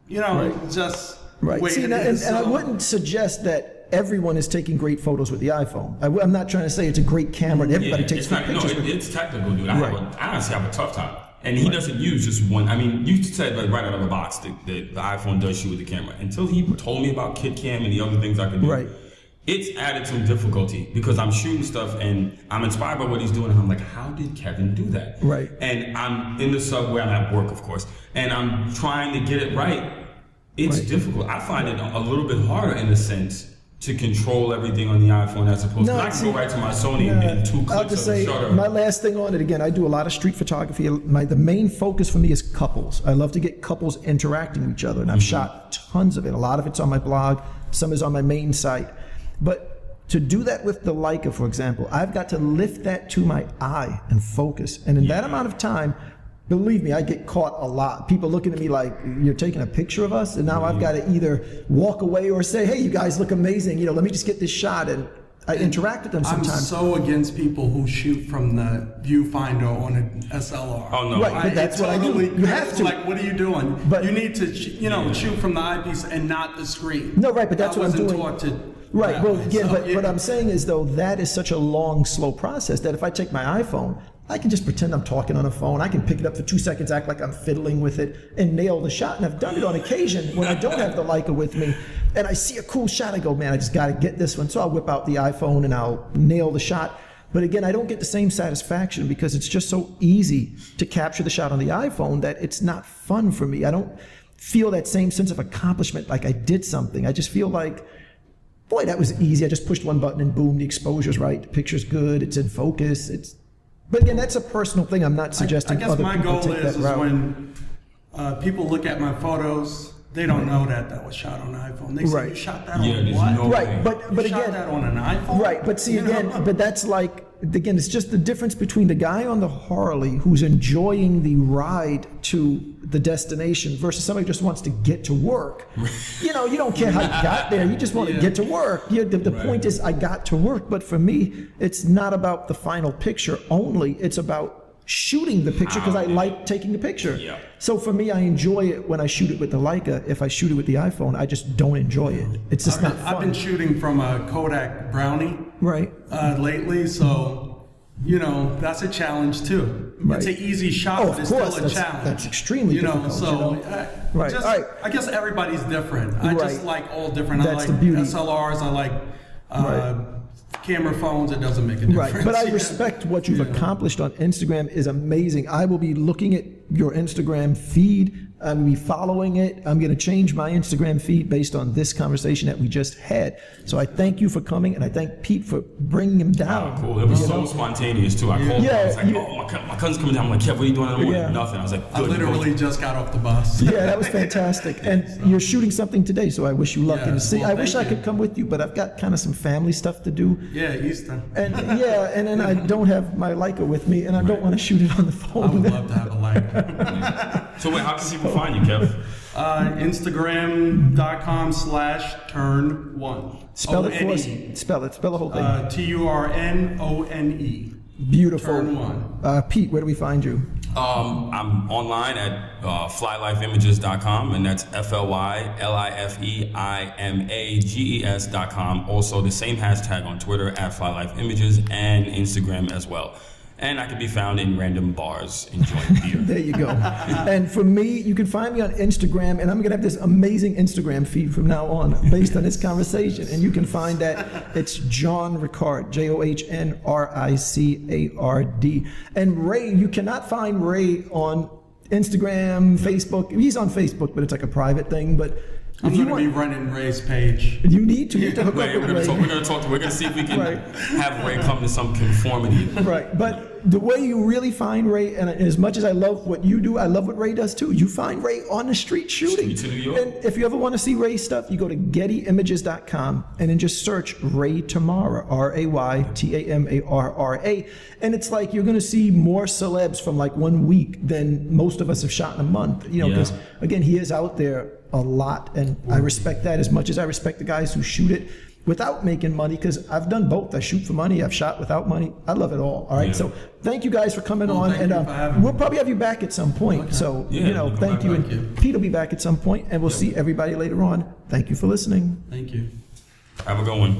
Speaker 4: you know, just
Speaker 1: Right. See, now, and,
Speaker 4: is,
Speaker 1: and I wouldn't suggest that everyone is taking great photos with the iPhone. I, am not trying to say it's a great camera and everybody
Speaker 3: Yeah,
Speaker 1: takes
Speaker 3: it's not,
Speaker 1: good
Speaker 3: no, it, it's technical, dude. I, have a, I honestly have a tough time. And he doesn't use just one. I mean, you said like right out of the box that the, the iPhone does shoot with the camera. Until he told me about KitCam and the other things I could do,
Speaker 1: Right.
Speaker 3: it's added some difficulty because I'm shooting stuff and I'm inspired by what he's doing. And I'm like, how did Kevin do that?
Speaker 1: Right.
Speaker 3: And I'm in the subway. I'm at work, of course, and I'm trying to get it right. It's
Speaker 1: Right.
Speaker 3: difficult. I find it a little bit harder in a sense to control everything on the iPhone as opposed to I can go right to my Sony and two clicks
Speaker 1: I'll
Speaker 3: just
Speaker 1: say my last thing on it again. I do a lot of street photography. My the main focus for me is couples. I love to get couples interacting with each other, and I've
Speaker 3: Mm-hmm.
Speaker 1: shot tons of it. A lot of it's on my blog. Some is on my main site, but to do that with the Leica, for example, I've got to lift that to my eye and focus. And in that amount of time, believe me, I get caught a lot. People looking at me like, you're taking a picture of us? And now I've mm-hmm. got to either walk away or say, hey, you guys look amazing. You know, let me just get this shot. And I interact with them sometimes.
Speaker 4: I'm so against people who shoot from the viewfinder on an SLR.
Speaker 3: Oh, no.
Speaker 1: Right, but that's
Speaker 4: it
Speaker 1: what I do. You have to.
Speaker 4: Like, what are you doing?
Speaker 1: But-
Speaker 4: you need to, sh- you know, shoot from the eyepiece and not the screen.
Speaker 1: No, right, but that's
Speaker 4: I
Speaker 1: what I'm
Speaker 4: wasn't
Speaker 1: doing.
Speaker 4: Taught to
Speaker 1: Right. Well,
Speaker 4: way.
Speaker 1: again,
Speaker 4: So,
Speaker 1: but
Speaker 4: yeah.
Speaker 1: what I'm saying is though that is such a long, slow process that if I take my iPhone, I can just pretend I'm talking on a phone. I can pick it up for two seconds, act like I'm fiddling with it, and nail the shot. And I've done it on occasion when I don't have the Leica with me, and I see a cool shot. I go, man, I just got to get this one. So I'll whip out the iPhone and I'll nail the shot. But again, I don't get the same satisfaction because it's just so easy to capture the shot on the iPhone that it's not fun for me. I don't feel that same sense of accomplishment like I did something. I just feel like boy, that was easy. I just pushed one button and boom, the exposure's right. The picture's good. It's in focus. It's, but again, that's a personal thing. I'm not suggesting.
Speaker 4: I
Speaker 1: suggesting
Speaker 4: guess
Speaker 1: other
Speaker 4: my goal
Speaker 1: take
Speaker 4: is, is when uh, people look at my photos, they don't know that that was shot on an iPhone. They say,
Speaker 1: Right.
Speaker 4: "You shot that
Speaker 3: Yeah,
Speaker 4: on what?
Speaker 3: no-
Speaker 1: right, but but
Speaker 4: you shot
Speaker 1: again,
Speaker 4: that on an iPhone?
Speaker 1: Right, but see
Speaker 4: You know?
Speaker 1: again, but that's like again, it's just the difference between the guy on the Harley who's enjoying the ride to the destination versus somebody who just wants to get to work. you know, you don't care how you got there; you just want
Speaker 4: Yeah.
Speaker 1: to get to work. You, the the point is, I got to work. But for me, it's not about the final picture only; it's about shooting the picture because I like taking the picture.
Speaker 3: Yeah.
Speaker 1: So for me, I enjoy it when I shoot it with the Leica. If I shoot it with the iPhone, I just don't enjoy it. It's just
Speaker 4: I've
Speaker 1: not
Speaker 4: been,
Speaker 1: fun.
Speaker 4: I've been shooting from a Kodak Brownie
Speaker 1: right.
Speaker 4: uh, lately, so you know that's a challenge too.
Speaker 1: Right.
Speaker 4: It's an easy shot,
Speaker 1: Oh,
Speaker 4: but
Speaker 1: of
Speaker 4: it's
Speaker 1: course,
Speaker 4: still a
Speaker 1: that's-
Speaker 4: challenge.
Speaker 1: that's extremely
Speaker 4: you know.
Speaker 1: difficult,
Speaker 4: So,
Speaker 1: you know?
Speaker 4: uh,
Speaker 1: Right,
Speaker 4: just-
Speaker 1: all right.
Speaker 4: I guess everybody's different. I
Speaker 1: Right.
Speaker 4: just like all different.
Speaker 1: That's
Speaker 4: I
Speaker 1: the
Speaker 4: like
Speaker 1: beauty.
Speaker 4: SLRs. I like uh,
Speaker 1: Right.
Speaker 4: Camera phones. It doesn't make a difference.
Speaker 1: Right, but I
Speaker 4: Yeah.
Speaker 1: respect what you've accomplished on Instagram is amazing. I will be looking at your Instagram feed. I'm gonna be following it. I'm going to change my Instagram feed based on this conversation that we just had. So I thank you for coming, and I thank Pete for bringing him down.
Speaker 3: Oh, cool. It was so
Speaker 1: know?
Speaker 3: spontaneous too. I called him. I
Speaker 1: Yeah,
Speaker 3: was like,
Speaker 1: you-
Speaker 3: "Oh, my, cou- my cousin's coming down." I'm like, "Kev, what are you doing in the morning?"
Speaker 1: Yeah.
Speaker 3: Nothing. I was like,
Speaker 4: I
Speaker 3: "Good."
Speaker 4: literally just got off the bus.
Speaker 1: Yeah, that was fantastic. And you're shooting something today, so I wish you luck.
Speaker 4: Yeah,
Speaker 1: and see,
Speaker 4: well,
Speaker 1: I wish I
Speaker 4: thank you.
Speaker 1: could come with you, but I've got kind of some family stuff to do.
Speaker 4: Yeah, Easter.
Speaker 1: And yeah, and then I don't have my Leica with me, and I don't want to shoot it on the phone.
Speaker 4: I would love to have a like.
Speaker 3: So wait, how can people find you, Kev?
Speaker 4: Uh, Instagram.com slash turn one.
Speaker 1: Spell it for us. Spell it. Spell the whole thing.
Speaker 4: Uh, T U R N O N E.
Speaker 1: Beautiful.
Speaker 4: Turn one.
Speaker 1: Uh, Pete, where do we find you?
Speaker 3: Um, I'm online at uh, flylifeimages.com, and that's F L Y L I F E I M A G E S.com. Also, the same hashtag on Twitter at flylifeimages and Instagram as well. And I can be found in random bars enjoying beer.
Speaker 1: There you go. and for me, you can find me on Instagram, and I'm going to have this amazing Instagram feed from now on based on this conversation. And you can find that it's John Ricard, J O H N R I C A R D. And Ray, you cannot find Ray on Instagram, Facebook. He's on Facebook, but it's like a private thing. But
Speaker 4: I'm
Speaker 1: if you
Speaker 4: going to
Speaker 1: want,
Speaker 4: be running Ray's page.
Speaker 1: you need to, you need to hook
Speaker 3: Wait,
Speaker 1: up
Speaker 3: we're
Speaker 1: with
Speaker 3: gonna
Speaker 1: Ray.
Speaker 3: talk. We're gonna talk. We're gonna see if we can
Speaker 1: Right.
Speaker 3: have Ray come to some conformity.
Speaker 1: Right, but the way you really find Ray, and as much as I love what you do, I love what Ray does too. You find Ray on the street shooting.
Speaker 3: Streets of New York.
Speaker 1: And if you ever want to see Ray stuff, you go to gettyimages.com and then just search Ray Tamarra, R A Y T A M A R R A. And it's like you're going to see more celebs from like one week than most of us have shot in a month. You know,
Speaker 3: Yeah.
Speaker 1: because again, he is out there a lot, and I respect that as much as I respect the guys who shoot it without making money because I've done both. I shoot for money, I've shot without money. I love it all. All right.
Speaker 3: Yeah.
Speaker 1: So thank you guys for coming
Speaker 4: Well,
Speaker 1: on,
Speaker 4: thank
Speaker 1: and
Speaker 4: you
Speaker 1: um,
Speaker 4: for having
Speaker 1: we'll
Speaker 4: me.
Speaker 1: probably have you back at some point. So
Speaker 3: Yeah,
Speaker 1: you know,
Speaker 3: you come
Speaker 1: thank you, and
Speaker 4: you.
Speaker 1: Pete will be back at some point, and we'll see everybody later on. Thank you for listening.
Speaker 4: Thank you.
Speaker 3: Have a good one.